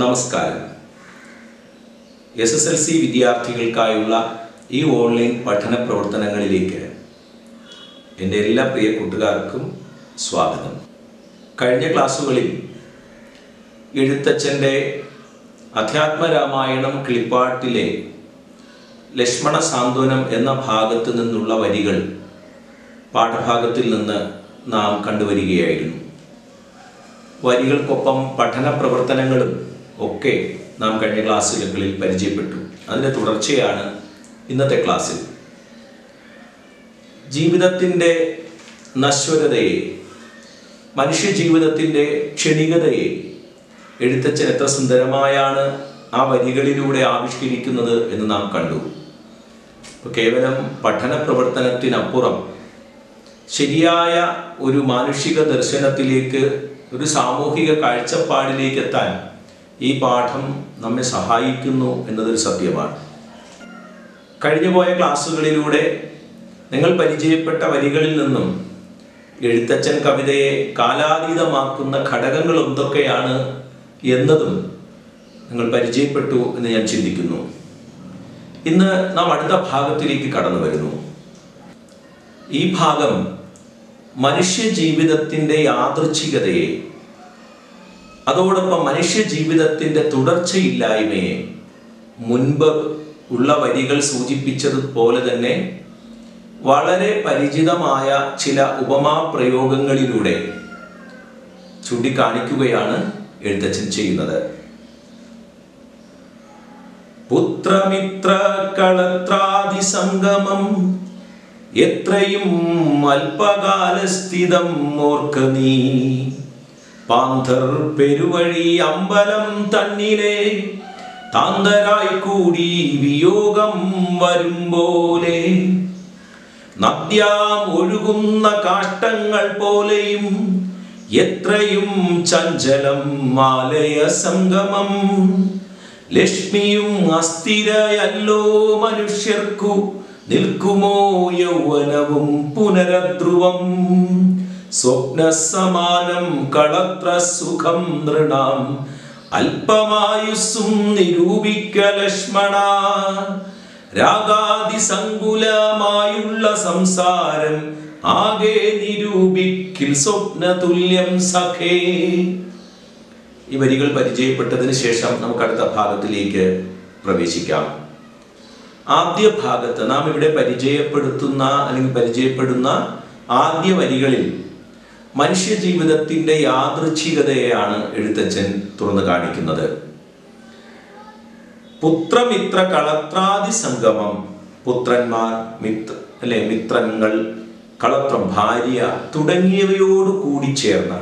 നമസ്കാരം. S S L C വിദ്യാർത്ഥികൾക്കായുള്ള ഈ ഓൺലൈൻ പഠന പ്രവർത്തനങ്ങളിലേക്ക് എന്റെ എല്ലാ പ്രിയ കൂട്ടുകാർക്കും സ്വാഗതം. കഴിഞ്ഞ ക്ലാസ്സുകളിൽ എഴുത്തച്ഛന്റെ അധ്യാത്മരാമായണം കിളിപ്പാട്ടിലെ ലക്ഷ്മണ സാന്ത്വനം എന്ന ഭാഗത്തു നിന്നുള്ള വരികൾ പാഠഭാഗത്തിൽ നിന്ന് നാം കണ്ടുവരികയായിരുന്നു. വരികൾക്കൊപ്പം പഠന പ്രവർത്തനങ്ങളും ഒക്കെ നാം കഴിഞ്ഞ ക്ലാസ്സുകളിൽ പരിചയപ്പെട്ടു. അതിന്റെ തുടർച്ചയാണ് ഇന്നത്തെ ക്ലാസ്സിൽ. ജീവിതത്തിന്റെ നശ്വരതയെ മനുഷ്യ ജീവിതത്തിന്റെ ക്ഷണികതയെ എഴുത്തച്ഛൻ എത്ര സുന്ദരമായാണ് ആ വരികളിലൂടെ ആവിഷ്കരിക്കുന്നത് എന്ന് നാം കണ്ടു. കേവലം പഠന പ്രവർത്തനത്തിനപ്പുറം ശരിയായ ഒരു മാനുഷിക ദർശനത്തിലേക്ക് ഒരു സാമൂഹിക കാഴ്ചപ്പാടിലേക്ക് എത്താൻ ഈ പാഠം നമ്മെ സഹായിക്കുന്നു എന്നതൊരു സത്യമാണ്. കഴിഞ്ഞു പോയ ക്ലാസ്സുകളിലൂടെ നിങ്ങൾ പരിചയപ്പെട്ട വരികളിൽ നിന്നും എഴുത്തച്ഛൻ കവിതയെ കാലാതീതമാക്കുന്ന ഘടകങ്ങൾ എന്തൊക്കെയാണ് എന്നതും നിങ്ങൾ പരിചയപ്പെട്ടു എന്ന് ഞാൻ ചിന്തിക്കുന്നു. ഇന്ന് നാം അടുത്ത ഭാഗത്തിലേക്ക് കടന്നു വരുന്നു. ഈ ഭാഗം മനുഷ്യ ജീവിതത്തിന്റെ യാദൃച്ഛികതയെ അതോടൊപ്പം മനുഷ്യ ജീവിതത്തിന്റെ തുടർച്ചയില്ലായ്മയെ മുൻപ് ഉള്ള വരികൾ സൂചിപ്പിച്ചതുപോലെ തന്നെ വളരെ പരിചിതമായ ചില ഉപമാ പ്രയോഗങ്ങളിലൂടെ ചൂണ്ടിക്കാണിക്കുകയാണ് എഴുത്തച്ഛൻ ചെയ്യുന്നത്. പുത്രമിത്ര കളത്രാദി സംഗമം എത്രയും അല്പകാലസ്ഥിതം ഓർക്ക പാന്തർ പെരുവഴി അമ്പലം തന്നിലെ താന്തരായി കൂടി വിയോഗം വരും പോലെ. നദ്യാം ഒഴുകുന്ന കാഷ്ടങ്ങൾ പോലെയും എത്രയും ചഞ്ചലം മാലയ സംഗമം. ലക്ഷ്മിയും അസ്ഥിരയല്ലോ മനുഷ്യർക്കു നിൽക്കുമോ യൗവനവും പുനരധ്രുവം. സ്വപ്നസമാനം കളത്ര സുഖം നൃണാം. അല്പമായുസ്സും നിരൂപിക്ക ലക്ഷ്മണ. രാഗാതിസങ്കുലമായുള്ള സംസാരം ആകെ നിരൂപിക്കിൽ സ്വപ്ന തുല്യം സഖേ. ഈ വരികൾ പരിചയപ്പെട്ടതിന് ശേഷം നമുക്ക് അടുത്ത ഭാഗത്തിലേക്ക് പ്രവേശിക്കാം. ആദ്യ ഭാഗത്ത് നാം ഇവിടെ പരിചയപ്പെടുത്തുന്ന അല്ലെങ്കിൽ പരിചയപ്പെടുന്ന ആദ്യ വരികളിൽ മനുഷ്യ ജീവിതത്തിന്റെ യാദൃച്ഛികതയെയാണ് എഴുത്തച്ഛൻ തുറന്നു കാണിക്കുന്നത്. പുത്രമിത്ര കളത്രാദി സംഗമം. പുത്രന്മാർ മിത്ര അല്ലെ മിത്രങ്ങൾ കളത്രം ഭാര്യ തുടങ്ങിയവയോട് കൂടി ചേർന്ന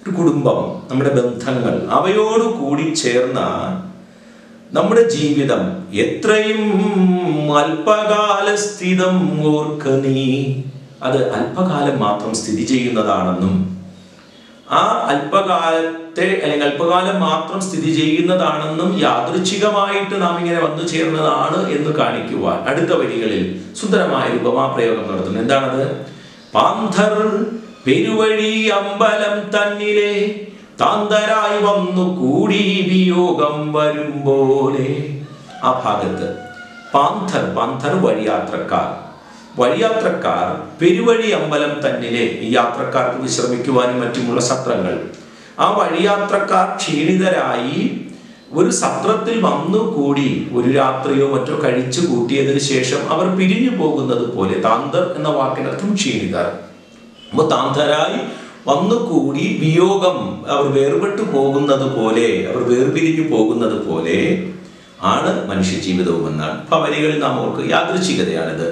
ഒരു കുടുംബം നമ്മുടെ ബന്ധങ്ങൾ അവയോട് കൂടി ചേർന്ന നമ്മുടെ ജീവിതം എത്രയും അല്പകാല സ്ഥിതം ഓർക്ക നീ അത് അല്പകാലം മാത്രം സ്ഥിതി ചെയ്യുന്നതാണെന്നും ആ അല്പകാലത്തെ അല്ലെങ്കിൽ അല്പകാലം മാത്രം സ്ഥിതി ചെയ്യുന്നതാണെന്നും യാദൃച്ഛികമായിട്ട് നാം ഇങ്ങനെ വന്നു ചേർന്നതാണ് എന്ന് കാണിക്കുവാൻ അടുത്ത വരികളിൽ സുന്ദരമായ ഉപമാ ഉപമാപ്രയോഗം നടത്തുന്നു. എന്താണത്? പാന്ധർ പെരുവഴി അമ്പലം തന്നിലെ താന്തരായി വന്നു കൂടി വിയോഗം പോലെ ആ ഭാഗത്ത് പാന്ധർ പാന്ധർ വഴിയാത്രക്കാർ. വഴിയാത്രക്കാർ പെരുവഴി അമ്പലം തന്നിലെ ഈ യാത്രക്കാർക്ക് വിശ്രമിക്കുവാനും മറ്റുമുള്ള സത്രങ്ങൾ. ആ വഴിയാത്രക്കാർ ക്ഷീണിതരായി ഒരു സത്രത്തിൽ വന്നുകൂടി ഒരു രാത്രിയോ മറ്റോ കഴിച്ചു കൂട്ടിയതിനു ശേഷം അവർ പിരിഞ്ഞു പോകുന്നത് പോലെ താന്തർ എന്ന വാക്കിനർത്ഥം ക്ഷീണിതർ. അപ്പോൾ താന്തരായി വന്നുകൂടി വിയോഗം അവർ വേർപെട്ടു പോകുന്നത് പോലെ അവർ വേർപിരിഞ്ഞു പോകുന്നത് പോലെ ആണ് മനുഷ്യ ജീവിതവും എന്നാണ്. അപ്പൊ വരികളിൽ നാം ഓർക്ക് യാദൃച്ഛികതയാണിത്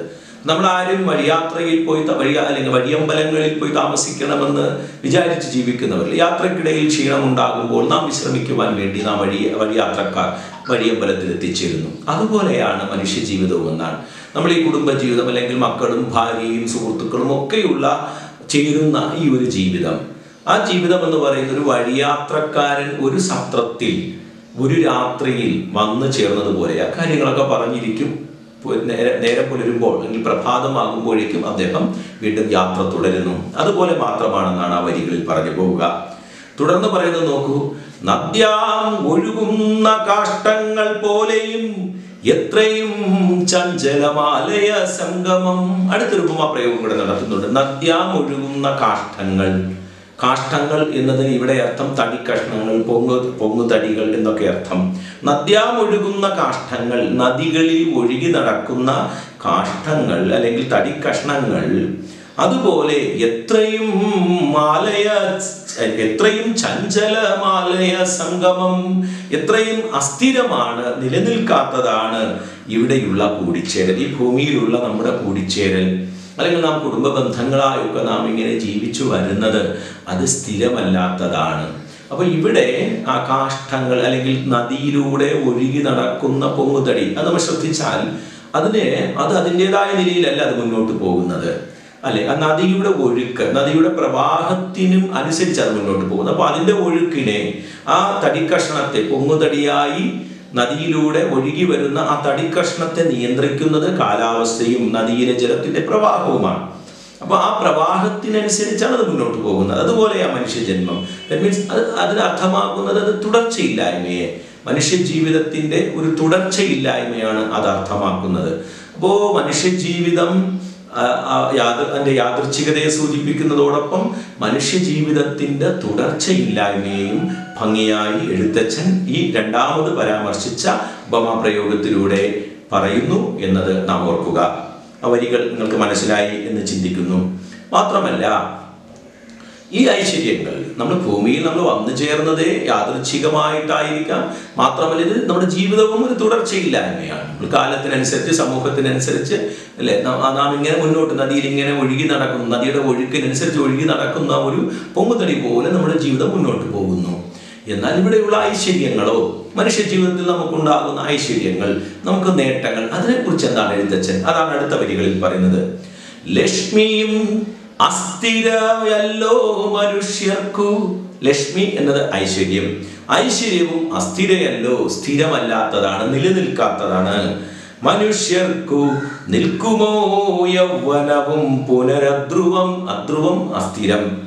നമ്മൾ ആരും വഴിയാത്രയിൽ പോയി വഴി അല്ലെങ്കിൽ വഴിയമ്പലങ്ങളിൽ പോയി താമസിക്കണമെന്ന് വിചാരിച്ച് ജീവിക്കുന്നവരില്ല യാത്രക്കിടയിൽ ക്ഷീണം ഉണ്ടാകുമ്പോൾ നാം വിശ്രമിക്കുവാൻ വേണ്ടി നാം വഴി വഴിയാത്രക്കാർ വഴിയമ്പലത്തിൽ എത്തിച്ചേരുന്നു അതുപോലെയാണ് മനുഷ്യ ജീവിതവും എന്നാണ്. നമ്മൾ ഈ കുടുംബജീവിതം അല്ലെങ്കിൽ മക്കളും ഭാര്യയും സുഹൃത്തുക്കളും ഒക്കെയുള്ള ചേരുന്ന ഈ ഒരു ജീവിതം. ആ ജീവിതം എന്ന് പറയുന്ന ഒരു വഴിയാത്രക്കാരൻ ഒരു സത്രത്തിൽ ഒരു രാത്രിയിൽ വന്നു ചേർന്നതുപോലെ ആ കാര്യങ്ങളൊക്കെ പറഞ്ഞിരിക്കും. നേരെ പുലരുമ്പോൾ അല്ലെങ്കിൽ പ്രഭാതമാകുമ്പോഴേക്കും അദ്ദേഹം വീണ്ടും യാത്ര തുടരുന്നു. അതുപോലെ മാത്രമാണെന്നാണ് ആ വരികളിൽ പറഞ്ഞു പോവുക. തുടർന്ന് പറയുന്നത് നോക്കൂ. നദ്യാം ഒഴുകുന്ന കാഷ്ടങ്ങൾ പോലെയും എത്രയും ചഞ്ചലമാലയ സംഗമം അടുത്തൊരു ഉപമാ പ്രയോഗം കൂടെ നടത്തുന്നുണ്ട്. നദ്യാം ഒഴുകുന്ന കാഷ്ടങ്ങൾ കാഷ്ടങ്ങൾ എന്നതിന് ഇവിടെ അർത്ഥം തടി തടിക്കഷ്ണങ്ങൾ പൊങ്ങു പൊങ്ങുതടികൾ എന്നൊക്കെ അർത്ഥം. നദ്യാമൊഴുകുന്ന കാഷ്ടങ്ങൾ നദികളിൽ ഒഴുകി നടക്കുന്ന കാഷ്ടങ്ങൾ അല്ലെങ്കിൽ തടിക്കഷ്ണങ്ങൾ. അതുപോലെ എത്രയും മാലയ എത്രയും ചഞ്ചല മാലയ സംഗമം എത്രയും അസ്ഥിരമാണ് നിലനിൽക്കാത്തതാണ് ഇവിടെയുള്ള കൂടിച്ചേരൽ. ഈ ഭൂമിയിലുള്ള നമ്മുടെ കൂടിച്ചേരൽ. അല്ലെങ്കിൽ നാം കുടുംബ ബന്ധങ്ങളായൊക്കെ നാം ഇങ്ങനെ ജീവിച്ചു വരുന്നത് അത് സ്ഥിരമല്ലാത്തതാണ്. അപ്പോൾ ഇവിടെ ആ കാഷ്ടങ്ങൾ അല്ലെങ്കിൽ നദിയിലൂടെ ഒഴുകി നടക്കുന്ന പൊങ്ങുതടി അത് നമ്മൾ ശ്രദ്ധിച്ചാൽ അതിന് അത് അതിന്റെതായ നിലയിലല്ല അത് മുന്നോട്ട് പോകുന്നത്. അല്ലെ? ആ നദിയുടെ ഒഴുക്ക് നദിയുടെ പ്രവാഹത്തിനും അനുസരിച്ച് അത് മുന്നോട്ട് പോകുന്നത് അപ്പോൾ അതിന്റെ ഒഴുക്കിനെ ആ തടിക്കഷ്ണത്തെ പൊങ്ങുതടിയായി നദിയിലൂടെ ഒഴുകി വരുന്ന ആ തടിക്കഷ്ണത്തെ നിയന്ത്രിക്കുന്നത് കാലാവസ്ഥയും നദിയിലെ ജലത്തിന്റെ പ്രവാഹവുമാണ്. അപ്പൊ ആ പ്രവാഹത്തിനനുസരിച്ചാണ് അത് മുന്നോട്ട് പോകുന്നത്. അതുപോലെയാ മനുഷ്യജന്മം. ദാറ്റ് മീൻസ് അത് അതിന് അർത്ഥമാക്കുന്നത് അത് തുടർച്ചയില്ലായ്മയെ മനുഷ്യ ജീവിതത്തിന്റെ ഒരു തുടർച്ചയില്ലായ്മയാണ് അത് അർത്ഥമാക്കുന്നത്. അപ്പോ മനുഷ്യ ജീവിതം അതിന്റെ യാദൃച്ഛികതയെ സൂചിപ്പിക്കുന്നതോടൊപ്പം മനുഷ്യ ജീവിതത്തിന്റെ തുടർച്ചയില്ലായ്മയെയും ഭംഗിയായി എഴുത്തച്ഛൻ ഈ രണ്ടാമത് പരാമർശിച്ച ഉപമാപ്രയോഗത്തിലൂടെ പറയുന്നു എന്നത് നാം ഓർക്കുക. ആ വരികൾ നിങ്ങൾക്ക് മനസ്സിലായി എന്ന് ചിന്തിക്കുന്നു. മാത്രമല്ല ഈ ഐശ്വര്യങ്ങൾ നമ്മൾ ഭൂമിയിൽ നമ്മൾ വന്നു ചേർന്നത് യാദൃച്ഛികമായിട്ടായിരിക്കാം. മാത്രമല്ല ഇത് നമ്മുടെ ജീവിതവും ഒരു തുടർച്ചയില്ലായ്മയാണ്. നമ്മൾ കാലത്തിനനുസരിച്ച് സമൂഹത്തിനനുസരിച്ച് അല്ലെ? നാം ഇങ്ങനെ മുന്നോട്ട് നദിയിൽ ഇങ്ങനെ ഒഴുകി നടക്കുന്നു. നദിയുടെ ഒഴുക്കിനനുസരിച്ച് ഒഴുകി നടക്കുന്ന ഒരു പൊങ്ങുതടി പോലെ നമ്മുടെ ജീവിതം മുന്നോട്ട് പോകുന്നു. എന്നാൽ ഇവിടെയുള്ള ഐശ്വര്യങ്ങളോ മനുഷ്യ ജീവിതത്തിൽ നമുക്കുണ്ടാകുന്ന ഐശ്വര്യങ്ങൾ നമുക്ക് നേട്ടങ്ങൾ അതിനെക്കുറിച്ച് എന്താണ് എഴുത്തച്ഛൻ? അതാണ് അടുത്ത വരികളിൽ പറയുന്നത്. ലക്ഷ്മിയും അസ്ഥിരയല്ലോ മനുഷ്യർക്കു. ലക്ഷ്മി എന്നത് ഐശ്വര്യം. ഐശ്വര്യവും അസ്ഥിരയല്ലോ സ്ഥിരമല്ലാത്തതാണ് നിലനിൽക്കാത്തതാണ്. മനുഷ്യർക്കു നിൽക്കുമോ യൗവനവും പുനരധ്രുവം അധ്രുവം അസ്ഥിരം.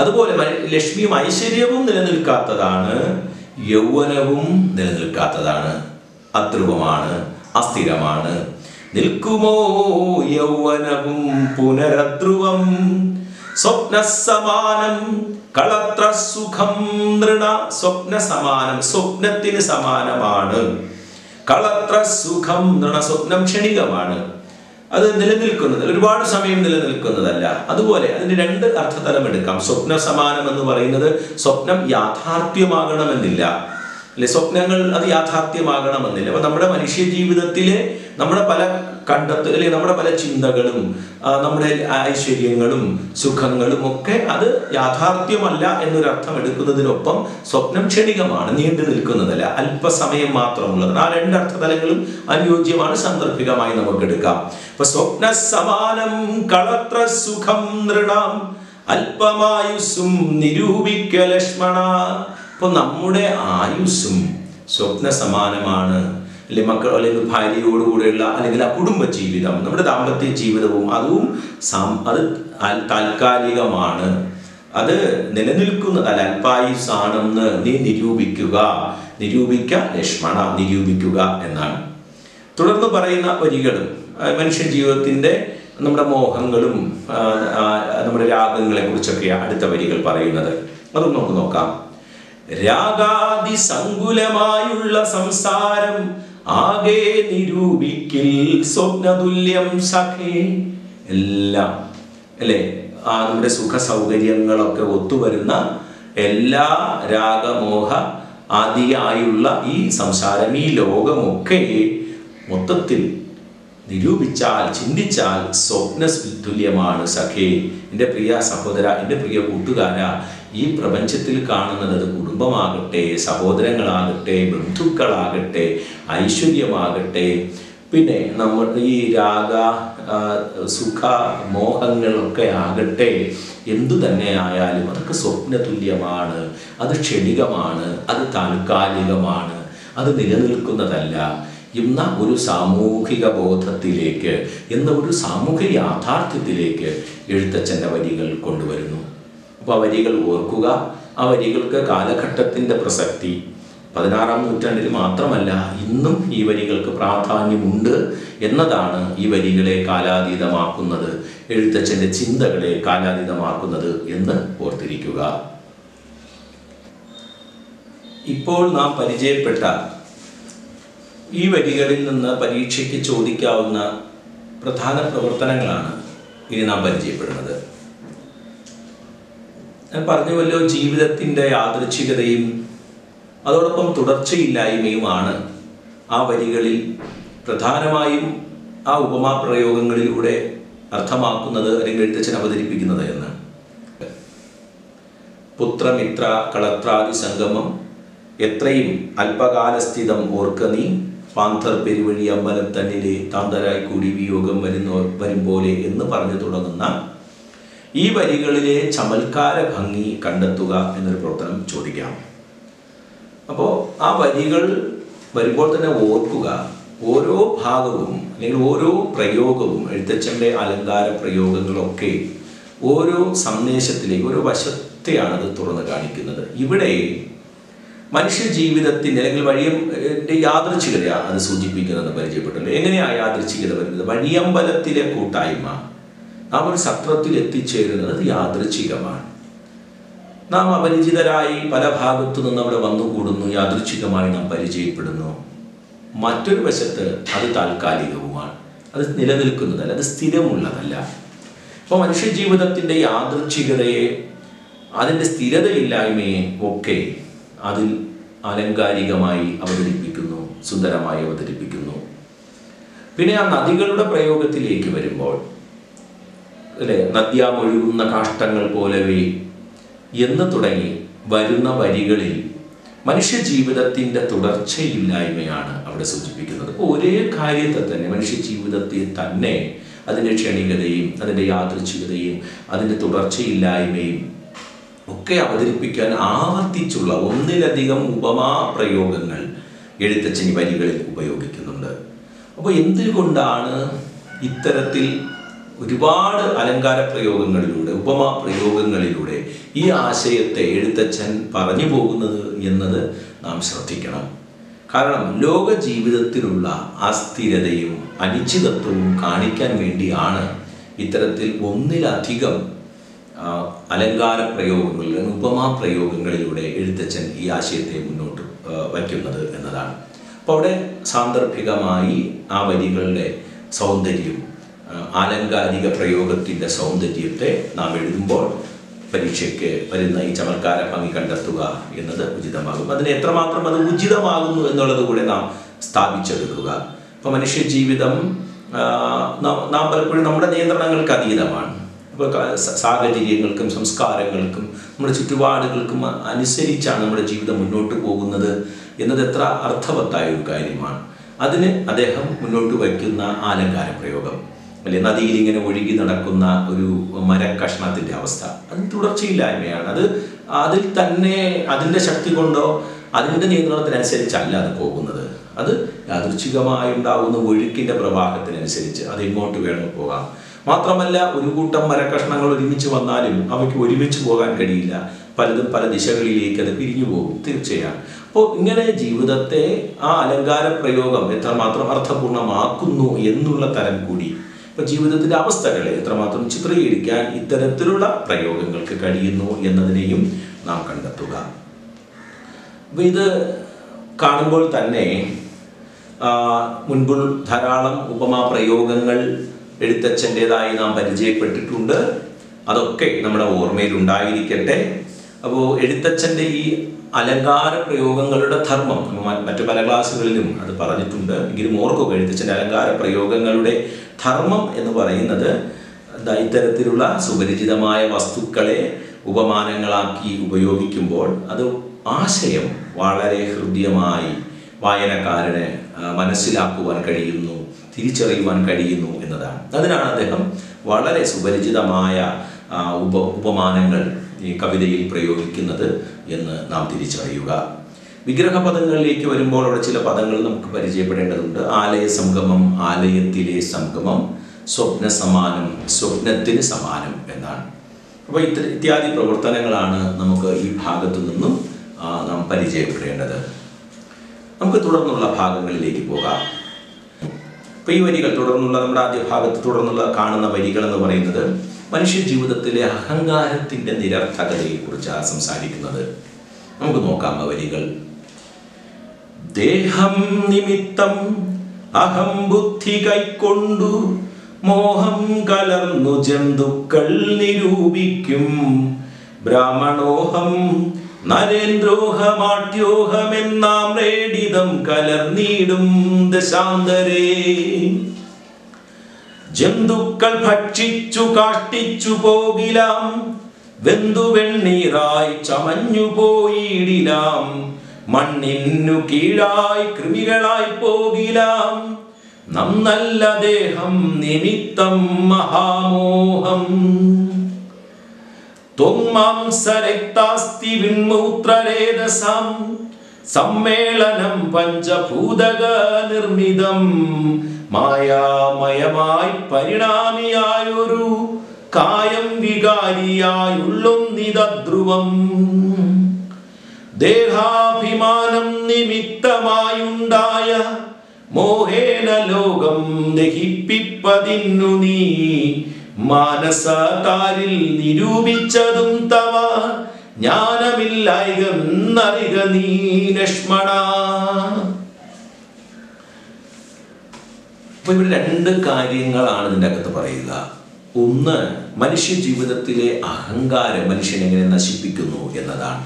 അതുപോലെ ലക്ഷ്മിയും ഐശ്വര്യവും നിലനിൽക്കാത്തതാണ് യൗവനവും നിലനിൽക്കാത്തതാണ്. അധ്രുവമാണ് അസ്ഥിരമാണ്. നിൽക്കുമോ യൗവനവും പുനരധ്രുവം? സ്വപ്നസമാനം കളത്ര സുഖം നൃണ സ്വപ്ന സമാനം സ്വപ്നത്തിന് സമാനമാണ്. കളത്ര സുഖം നൃണ സ്വപ്നം ക്ഷണികമാണ്. അത് നിലനിൽക്കുന്നത് ഒരുപാട് സമയം നിലനിൽക്കുന്നതല്ല. അതുപോലെ അതിന് രണ്ട് അർത്ഥതലം എടുക്കാം. സ്വപ്ന സമാനം എന്ന് പറയുന്നത് സ്വപ്നം യാഥാർത്ഥ്യമാകണമെന്നില്ല. അല്ലെ സ്വപ്നങ്ങൾ അത് യാഥാർത്ഥ്യമാകണമെന്നില്ല. അപ്പൊ നമ്മുടെ മനുഷ്യ ജീവിതത്തിലെ നമ്മുടെ പല കണ്ടെത്തൽ അല്ലെങ്കിൽ നമ്മുടെ പല ചിന്തകളും നമ്മുടെ ഐശ്വര്യങ്ങളും സുഖങ്ങളും ഒക്കെ അത് യാഥാർത്ഥ്യമല്ല എന്നൊരർത്ഥം എടുക്കുന്നതിനൊപ്പം സ്വപ്നം ക്ഷണികമാണ് നീണ്ടു നിൽക്കുന്നതല്ല അല്പസമയം മാത്രമുള്ളത്. ആ രണ്ട് അർത്ഥതലങ്ങളും അനുയോജ്യമാണ് സാന്ദർഭികമായി നമുക്ക് എടുക്കാം. ഇപ്പൊ സ്വപ്ന സമാനം കളത്ര സുഖം നൃണാം അല്പമായുസ്സും നിരൂപിക്ക ലക്ഷ്മണ. അപ്പൊ നമ്മുടെ ആയുസ്സും സ്വപ്ന സമാനമാണ് അല്ലെങ്കിൽ മക്കൾ അല്ലെങ്കിൽ ഭാര്യയോടുകൂടെയുള്ള അല്ലെങ്കിൽ ആ കുടുംബ ജീവിതം നമ്മുടെ ദാമ്പത്യ ജീവിതവും അതും അത് താൽക്കാലികമാണ്. അത് നിലനിൽക്കുന്നതല്ല അൽപായുസാണെന്ന് നീ നിരൂപിക്കുക. നിരൂപിക്ക ലക്ഷ്മണ നിരൂപിക്കുക എന്നാണ്. തുടർന്ന് പറയുന്ന വരികളും മനുഷ്യ ജീവിതത്തിന്റെ നമ്മുടെ മോഹങ്ങളും നമ്മുടെ രാഗങ്ങളെ കുറിച്ചൊക്കെയാണ് അടുത്ത വരികൾ പറയുന്നത്. അതും നമുക്ക് നോക്കാം. രാഗാതി സങ്കുലമായുള്ള സംസാരം ആകെ നിരൂപിക്കിൽ സ്വപ്നതുല്യം സഖേ. എല്ലാം അല്ലേ? ആ നമ്മുടെ സുഖ സൗകര്യങ്ങളൊക്കെ ഒത്തുവരുന്ന എല്ലാ രാഗമോഹ ആദിയായുള്ള ഈ സംസാരം ഈ ലോകമൊക്കെ മൊത്തത്തിൽ നിരൂപിച്ചാൽ ചിന്തിച്ചാൽ സ്വപ്ന തുല്യമാണ് സഖേ. എന്റെ പ്രിയ സഹോദര എന്റെ പ്രിയ കൂട്ടുകാര ഈ പ്രപഞ്ചത്തിൽ കാണുന്നത് അത് കുടുംബമാകട്ടെ സഹോദരങ്ങളാകട്ടെ ബന്ധുക്കളാകട്ടെ ഐശ്വര്യമാകട്ടെ. പിന്നെ നമ്മൾ ഈ രാഗ സുഖ മോഹങ്ങളൊക്കെ ആകട്ടെ എന്തു തന്നെ ആയാലും അതൊക്കെ സ്വപ്ന തുല്യമാണ് അത് ക്ഷണികമാണ് അത് താൽക്കാലികമാണ് അത് നിലനിൽക്കുന്നതല്ല. എന്ന ഒരു സാമൂഹിക ബോധത്തിലേക്ക് എന്ന ഒരു സാമൂഹിക യാഥാർത്ഥ്യത്തിലേക്ക് എഴുത്തച്ഛന്റെ വരികൾ കൊണ്ടുവരുന്നു. അപ്പോൾ ആ വരികൾ ഓർക്കുക. ആ വരികൾക്ക് കാലഘട്ടത്തിന്റെ പ്രസക്തി. പതിനാറാം നൂറ്റാണ്ടിൽ മാത്രമല്ല ഇന്നും ഈ വരികൾക്ക് പ്രാധാന്യമുണ്ട് എന്നതാണ് ഈ വരികളെ കാലാതീതമാക്കുന്നത് എഴുത്തച്ഛന്റെ ചിന്തകളെ കാലാതീതമാക്കുന്നത് എന്ന് ഓർത്തിരിക്കുക. ഇപ്പോൾ നാം പരിചയപ്പെട്ട ഈ വരികളിൽ നിന്ന് പരീക്ഷയ്ക്ക് ചോദിക്കാവുന്ന പ്രധാന പ്രവർത്തനങ്ങളാണ് ഇനി നാം പരിചയപ്പെടുന്നത്. ഞാൻ പറഞ്ഞുവല്ലോ ജീവിതത്തിന്റെ യാദൃച്ഛികതയും അതോടൊപ്പം തുടർച്ചയില്ലായ്മയുമാണ് ആ വരികളിൽ പ്രധാനമായും ആ ഉപമാപ്രയോഗങ്ങളിലൂടെ അർത്ഥമാക്കുന്നത് അല്ലെങ്കിൽ എഴുത്തച്ഛൻ അവതരിപ്പിക്കുന്നത് എന്ന്. പുത്രമിത്ര കളത്രാദി സംഗമം എത്രയും അല്പകാലസ്ഥിതം ഓർക്ക നീ പാന്തർ പെരുവഴി അമ്പലം തന്നിലെ താന്തരായി കൂടി വിയോഗം വരുന്നോ വരും പോലെ എന്ന് പറഞ്ഞു തുടങ്ങുന്ന ഈ വരികളിലെ ചമൽക്കാര ഭംഗി കണ്ടെത്തുക എന്നൊരു പ്രവർത്തനം ചോദിക്കാം. അപ്പോൾ ആ വരികൾ വരുമ്പോൾ തന്നെ ഓർക്കുക ഓരോ ഭാഗവും അല്ലെങ്കിൽ ഓരോ പ്രയോഗവും എഴുത്തച്ഛന്റെ അലങ്കാര പ്രയോഗങ്ങളൊക്കെ ഓരോ സന്ദേശത്തിലേക്ക് ഓരോ വശത്തെയാണ് അത് തുറന്ന് കാണിക്കുന്നത്. ഇവിടെ മനുഷ്യ ജീവിതത്തിന്റെ അല്ലെങ്കിൽ വഴിയം യാദൃച്ഛികതയാണ് അത് സൂചിപ്പിക്കുന്നത് പരിചയപ്പെട്ടല്ലോ എങ്ങനെയാണ് യാദൃച്ഛികത വരുന്നത്? വഴിയമ്പലത്തിലെ കൂട്ടായ്മ. നാം ഒരു സത്രത്തിൽ എത്തിച്ചേരുന്നത് യാദൃച്ഛികമാണ്. നാം അപരിചിതരായി പല ഭാഗത്തു നിന്ന് അവിടെ വന്നുകൂടുന്നു യാദൃച്ഛികമായി നാം പരിചയപ്പെടുന്നു. മറ്റൊരു വശത്ത് അത് താൽക്കാലികവുമാണ്. അത് നിലനിൽക്കുന്നതല്ല അത് സ്ഥിരമുള്ളതല്ല. അപ്പോൾ മനുഷ്യ ജീവിതത്തിന്റെ യാദൃച്ഛികതയെ അതിന്റെ സ്ഥിരതയില്ലായ്മയെ ഒക്കെ അതിൽ അലങ്കാരികമായി അവതരിപ്പിക്കുന്നു സുന്ദരമായി അവതരിപ്പിക്കുന്നു. പിന്നെ ആ നദികളുടെ പ്രയോഗത്തിലേക്ക് വരുമ്പോൾ അല്ലെ? നദ്യാമൊഴുകുന്ന കാഷ്ടങ്ങൾ പോലവേ എന്ന് തുടങ്ങി വരുന്ന വരികളിൽ മനുഷ്യ ജീവിതത്തിന്റെ തുടർച്ചയില്ലായ്മയാണ് അവിടെ സൂചിപ്പിക്കുന്നത്. അപ്പോൾ ഒരേ കാര്യത്തെ തന്നെ മനുഷ്യ ജീവിതത്തെ തന്നെ അതിന്റെ ക്ഷണികതയും അതിന്റെ യാദൃച്ഛികതയും അതിന്റെ തുടർച്ചയില്ലായ്മയും ഒക്കെ അവതരിപ്പിക്കാൻ ആവർത്തിച്ചുള്ള ഒന്നിലധികം ഉപമാ പ്രയോഗങ്ങൾ എഴുത്തച്ഛൻ വരികളിൽ ഉപയോഗിക്കുന്നുണ്ട്. അപ്പോൾ എന്തുകൊണ്ടാണ് ഇത്തരത്തിൽ ഒരുപാട് അലങ്കാര പ്രയോഗങ്ങളിലൂടെ ഉപമാ പ്രയോഗങ്ങളിലൂടെ ഈ ആശയത്തെ എഴുത്തച്ഛൻ പറഞ്ഞു പോകുന്നത് എന്നത് നാം ശ്രദ്ധിക്കണം. കാരണം ലോക ജീവിതത്തിലുള്ള അസ്ഥിരതയും അനിശ്ചിതത്വവും കാണിക്കാൻ വേണ്ടിയാണ് ഇത്തരത്തിൽ ഒന്നിലധികം അലങ്കാര പ്രയോഗങ്ങളിൽ ഉപമാ പ്രയോഗങ്ങളിലൂടെ എഴുത്തച്ഛൻ ഈ ആശയത്തെ മുന്നോട്ട് വയ്ക്കുന്നത് എന്നതാണ്. അപ്പോൾ അവിടെ സാന്ദർഭികമായി ആ വരികളുടെ സൗന്ദര്യം ആലങ്കാരിക പ്രയോഗത്തിന്റെ സൗന്ദര്യത്തെ നാം എഴുതുമ്പോൾ പരീക്ഷയ്ക്ക് വരുന്ന ഈ ചമൽക്കാര ഭംഗി കണ്ടെത്തുക എന്നത് ഉചിതമാകും. അതിന് എത്രമാത്രം അത് ഉചിതമാകുന്നു എന്നുള്ളത് കൂടെ നാം സ്ഥാപിച്ചെടുക്കുക. ഇപ്പോൾ മനുഷ്യ ജീവിതം നാം- പലപ്പോഴും നമ്മുടെ നിയന്ത്രണങ്ങൾക്ക് അതീതമാണ്. സാഹചര്യങ്ങൾക്കും സംസ്കാരങ്ങൾക്കും നമ്മുടെ ചുറ്റുപാടുകൾക്കും അനുസരിച്ചാണ് നമ്മുടെ ജീവിതം മുന്നോട്ട് പോകുന്നത് എന്നത് എത്ര അർത്ഥവത്തായ ഒരു കാര്യമാണ്. അതിന് അദ്ദേഹം മുന്നോട്ട് വയ്ക്കുന്ന ആലങ്കാര പ്രയോഗം. അല്ലെ നദിയിൽ ഇങ്ങനെ ഒഴുകി നടക്കുന്ന ഒരു മരക്കഷ്ണത്തിന്റെ അവസ്ഥ. അത് തുടർച്ചയില്ലായ്മയാണ്. അത് അതിൽ തന്നെ അതിന്റെ ശക്തി കൊണ്ടോ അതിന്റെ നിയന്ത്രണത്തിനനുസരിച്ചല്ല അത് പോകുന്നത്. അത് യാദൃച്ഛികമായി ഉണ്ടാകുന്ന ഒഴുക്കിന്റെ പ്രവാഹത്തിനനുസരിച്ച് അത് എങ്ങോട്ട് വേണോ പോകാം. മാത്രമല്ല ഒരു കൂട്ടം മരക്കഷ്ണങ്ങൾ ഒരുമിച്ച് വന്നാലും അവയ്ക്ക് ഒരുമിച്ച് പോകാൻ കഴിയില്ല. പലതും പല ദിശകളിലേക്ക് അത് പിരിഞ്ഞു പോകും. തീർച്ചയാണ് അപ്പോൾ ഇങ്ങനെ ജീവിതത്തെ ആ അലങ്കാര പ്രയോഗം എത്രമാത്രം അർത്ഥപൂർണമാക്കുന്നു എന്നുള്ള തരം കൂടി ഇപ്പൊ ജീവിതത്തിന്റെ അവസ്ഥകളെ എത്രമാത്രം ചിത്രീകരിക്കാൻ ഇത്തരത്തിലുള്ള പ്രയോഗങ്ങൾക്ക് കഴിയുന്നു എന്നതിനെയും നാം കണ്ടെത്തുക. ഇത് കാണുമ്പോൾ തന്നെ മുൻപുൾ മുൻപ് ധാരാളം ഉപമാ പ്രയോഗങ്ങൾ എഴുത്തച്ഛന്റെതായി നാം പരിചയപ്പെട്ടിട്ടുണ്ട്. അതൊക്കെ നമ്മുടെ ഓർമ്മയിൽ ഉണ്ടായിരിക്കട്ടെ അപ്പോൾ എഴുത്തച്ഛന്റെ ഈ അലങ്കാര പ്രയോഗങ്ങളുടെ ധർമ്മം മറ്റു പല ക്ലാസ്സുകളിലും അത് പറഞ്ഞിട്ടുണ്ട്. എങ്കിലും ഓർക്കുക എഴുത്തച്ഛന്റെ അലങ്കാര പ്രയോഗങ്ങളുടെ ധർമ്മം എന്ന് പറയുന്നത് ഇത്തരത്തിലുള്ള സുപരിചിതമായ വസ്തുക്കളെ ഉപമാനങ്ങളാക്കി ഉപയോഗിക്കുമ്പോൾ അത് ആശയം വളരെ ഹൃദ്യമായി വായനക്കാരന് മനസ്സിലാക്കുവാൻ കഴിയുന്നു. തിരിച്ചറിയുവാൻ കഴിയുന്നു എന്നതാണ്. അതിനാണ് അദ്ദേഹം വളരെ സുപരിചിതമായ ഉപ ഉപമാനങ്ങൾ ഈ കവിതയിൽ പ്രയോഗിക്കുന്നത് എന്ന് നാം തിരിച്ചറിയുക. വിഗ്രഹ പദങ്ങളിലേക്ക് വരുമ്പോൾ അവിടെ ചില പദങ്ങൾ നമുക്ക് പരിചയപ്പെടേണ്ടതുണ്ട്. ആലയ സംഗമം ആലയത്തിലെ സംഗമം സ്വപ്ന സമാനം സ്വപ്നത്തിന് സമാനം എന്നാണ്. അപ്പോൾ ഇത്ര ഇത്യാദി പ്രവർത്തനങ്ങളാണ് നമുക്ക് ഈ ഭാഗത്തു നിന്നും നാം പരിചയപ്പെടേണ്ടത്. നമുക്ക് തുടർന്നുള്ള ഭാഗങ്ങളിലേക്ക് പോകാം. അപ്പോൾ ഈ വരികൾ തുടർന്നുള്ള നമ്മുടെ ആദ്യ ഭാഗത്ത് തുടർന്നുള്ള കാണുന്ന വരികൾ എന്ന് പറയുന്നത് മനുഷ്യ ജീവിതത്തിലെ അഹങ്കാരത്തിന്റെ നിരർത്ഥകതയെക്കുറിച്ചാണ് സംസാരിക്കുന്നത്. നമുക്ക് നോക്കാം ആ വരികൾ. ദേഹം നിമിത്തം അഹം ബുദ്ധി കൈക്കൊണ്ടു മോഹം കലർന്നു ജന്തുക്കൾ നിരൂപിക്കും. ബ്രാഹ്മണോഹം നരേന്ദ്രോഹമാട്യോഹമെന്നാം റേഡിതം കലർന്നീടും ദശാന്തരേ. ജന്തുക്കൾ ഭക്ഷിച്ചു കാഷ്ടിച്ചു പോകിലാം വെന്തു വെണ്ണീറായി ചമഞ്ഞു പോയിടിലാം മണ്ണിന്നു കീഴായി കൃമികളായി പോകിലാം. നന്നല്ല ദേഹം നിമിത്തം മഹാമോഹം. ത്വമാംസരക്താസ്തി വിൺമൂത്രരേതസാം സമ്മേളനം പഞ്ചഭൂതക നിർമ്മിതം മായാമയമായി പരിണാമിയായൊരു കായം വികാരിയായുള്ളൊന്നിതധ്രുവം ദേഹാഭിമാനം നിമിത്തമായുണ്ടായ മോഹേന ലോകം ദഹിപ്പിപ്പതിന്നു നീ. മാനസകാരിൽ നിരൂപിച്ചതും തവ ജ്ഞാനമില്ലായികന്നറിക നീ ലക്ഷ്മണ. അപ്പൊ ഇവിടെ രണ്ട് കാര്യങ്ങളാണ് ഇതിന്റെ അകത്ത് പറയുക. ഒന്ന് മനുഷ്യ ജീവിതത്തിലെ അഹങ്കാരം മനുഷ്യൻ എങ്ങനെ നശിപ്പിക്കുന്നു എന്നതാണ്.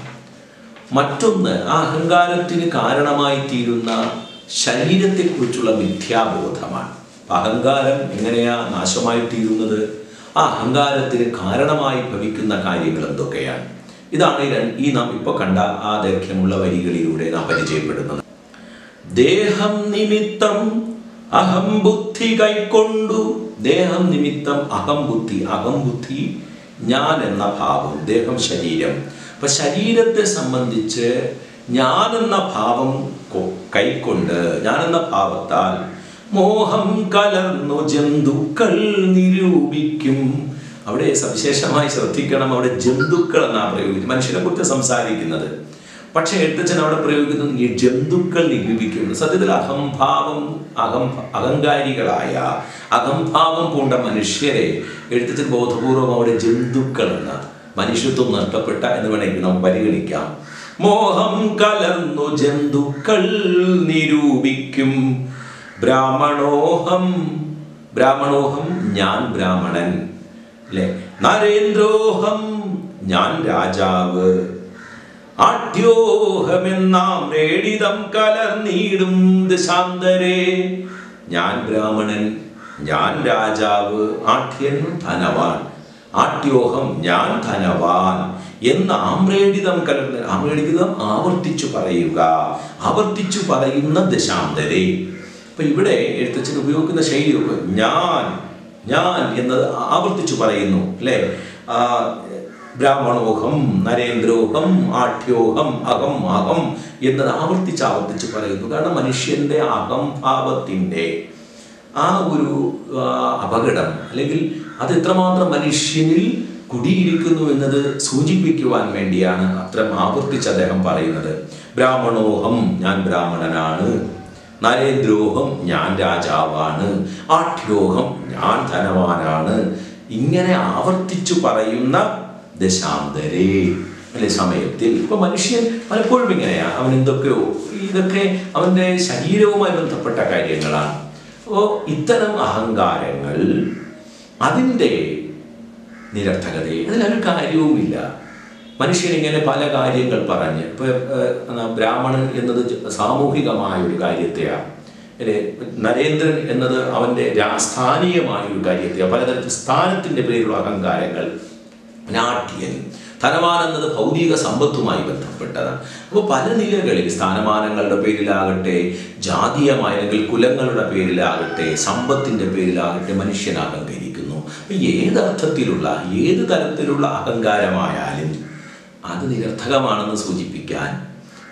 മറ്റൊന്ന് ആ അഹങ്കാരത്തിന് കാരണമായി തീരുന്ന ശരീരത്തെക്കുറിച്ചുള്ള മിഥ്യാബോധമാണ്. അഹങ്കാരം എങ്ങനെയാ നാശമായി തീരുന്നത്? ആ അഹങ്കാരത്തിന് കാരണമായി ഭവിക്കുന്ന കാര്യങ്ങൾ എന്തൊക്കെയാണ്? ഇതാണ് ഈ നാം ഇപ്പോൾ കണ്ട ആ ദൈർഘ്യമുള്ള വരികളിലൂടെ നാം പരിചയപ്പെടുന്നത്. ദേഹം നിമിത്തം അഹം ബുദ്ധി കൈക്കൊണ്ടു. ദേഹം നിമിത്തം അഹം ബുദ്ധി അഹം ബുദ്ധി ഞാൻ എന്ന ഭാവം ദേഹം ശരീരം. അപ്പൊ ശരീരത്തെ സംബന്ധിച്ച് ഞാൻ എന്ന ഭാവം കൈക്കൊണ്ട് ഞാൻ എന്ന ഭാവത്താൽ മോഹം കലർന്നു ജന്തുക്കൾ നിരൂപിക്കും. അവിടെ സവിശേഷമായി ശ്രദ്ധിക്കണം അവിടെ ജന്തുക്കൾ എന്നാണ് പ്രയോഗിക്കുന്നത്. മനുഷ്യനെ കുറിച്ച് സംസാരിക്കുന്നത്. പക്ഷെ എഴുത്തച്ഛൻ അവിടെ പ്രയോഗിക്കുന്നത് ഈ ജന്തുക്കൾ നിരൂപിക്കുന്നു. സത്യത്തിൽ അഹംഭാവം അഹം അഹങ്കാരികളായ അഹംഭാവം പൂണ്ട മനുഷ്യരെ എഴുത്തച്ഛൻ ബോധപൂർവം അവിടെ ജന്തുക്കൾ എന്ന മനുഷ്യത്വം നഷ്ടപ്പെട്ട എന്ന് വേണമെങ്കിൽ നമുക്ക് പരിഗണിക്കാം. മോഹം കലർന്നു ജന്തുക്കൾ നിരൂപിക്കും. ബ്രാഹ്മണോഹം ബ്രാഹ്മണോഹം ഞാൻ ബ്രാഹ്മണൻ. അല്ലെ നരേന്ദ്രോഹം ഞാൻ രാജാവ്. ആട്യോഹമെന്നാം റേഡിതം കലർന്നീടും ദശാന്തരേ. ഞാൻ ബ്രാഹ്മണൻ ഞാൻ രാജാവ് ആഠ്യൻ ധനവാൻ. ആട്യോഹം ഞാൻ ധനവാൻ എന്ന് ആമ്രേഡിതം കലർന്ന് ആമ്രേഡിതം ആവർത്തിച്ചു പറയുക ആവർത്തിച്ചു പറയുന്ന ദശാന്തരേ. അപ്പൊ ഇവിടെ എഴുത്തച്ഛൻ ഉപയോഗിക്കുന്ന ശൈലിയൊക്കെ ഞാൻ ഞാൻ എന്നത് ആവർത്തിച്ചു പറയുന്നു അല്ലേ? ബ്രാഹ്മണോഹം നരേന്ദ്രോഹം ആഠ്യോഹം അഹം അഹം എന്നത് ആവർത്തിച്ച് ആവർത്തിച്ച് പറയുന്നു. കാരണം മനുഷ്യന്റെ അഹംഭാവത്തിന്റെ ആ ഒരു അപകടം അല്ലെങ്കിൽ അത് എത്രമാത്രം മനുഷ്യനിൽ കുടിയിരിക്കുന്നു എന്നത് സൂചിപ്പിക്കുവാൻ വേണ്ടിയാണ് അത്ര ആവർത്തിച്ച് അദ്ദേഹം പറയുന്നത്. ബ്രാഹ്മണോഹം ഞാൻ ബ്രാഹ്മണനാണ്. നരേന്ദ്രോഹം ഞാൻ രാജാവാണ്. ആഠ്യോഹം ഞാൻ ധനവാനാണ്. ഇങ്ങനെ ആവർത്തിച്ചു പറയുന്ന ദശാന്തരേ. അല്ലെ സമയത്തിൽ ഇപ്പൊ മനുഷ്യൻ പലപ്പോഴും ഇങ്ങനെയാ. അവൻ എന്തൊക്കെയോ ഇതൊക്കെ അവന്റെ ശരീരവുമായി ബന്ധപ്പെട്ട കാര്യങ്ങളാണ്. അപ്പോൾ ഇത്തരം അഹങ്കാരങ്ങൾ അതിന്റെ നിരർത്ഥകതയെ അതിലൊരു കാര്യവുമില്ല. മനുഷ്യൻ ഇങ്ങനെ പല കാര്യങ്ങൾ പറഞ്ഞ്. ഇപ്പൊ ബ്രാഹ്മണൻ എന്നത് സാമൂഹികമായ ഒരു കാര്യത്തെയാണ്. അല്ലെ? നരേന്ദ്രൻ എന്നത് അവന്റെ സ്ഥാനീയമായ ഒരു കാര്യത്തെയാണ്. പലതരത്തിൽ സ്ഥാനത്തിന്റെ പേരിലുള്ള അഹങ്കാരങ്ങൾ നാട്യൻ ധനവാൻ എന്നത് ഭൗതിക സമ്പത്തുമായി ബന്ധപ്പെട്ടതാണ്. അപ്പോൾ പല നിലകളിൽ സ്ഥാനമാനങ്ങളുടെ പേരിലാകട്ടെ ജാതീയമായ അല്ലെങ്കിൽ കുലങ്ങളുടെ പേരിലാകട്ടെ സമ്പത്തിന്റെ പേരിലാകട്ടെ മനുഷ്യൻ അഹങ്കരിക്കുന്നു. ഏതർത്ഥത്തിലുള്ള ഏത് തരത്തിലുള്ള അഹങ്കാരമായാലും അത് നിരർത്ഥകമാണെന്ന് സൂചിപ്പിക്കാൻ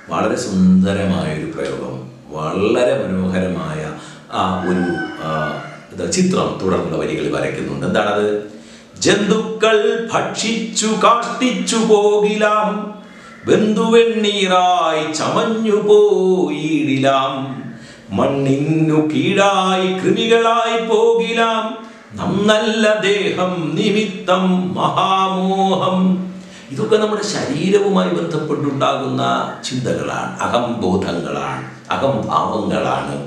വളരെ സുന്ദരമായൊരു പ്രയോഗം വളരെ മനോഹരമായ ആ ഒരു ചിത്രം തുടർന്നുള്ള വരികളിൽ വരയ്ക്കുന്നുണ്ട്. എന്താണത്? ജന്തുക്കൾ ഭക്ഷിച്ചു കാഷ്ടിച്ചു പോകിലാം ബന്ധുവെണ്ണീറായി ചമഞ്ഞു പോയിടിലാം മണ്ണിന്നു കീഴായി കൃമികളായി പോകിലാം നം നല്ല ദേഹം നിമിത്തം മഹാമോഹം. ഇതൊക്കെ നമ്മുടെ ശരീരവുമായി ബന്ധപ്പെട്ടുണ്ടാകുന്ന ചിന്തകളാണ്. അഹംബോധങ്ങളാണ്. അഹംഭാവങ്ങളാണ്.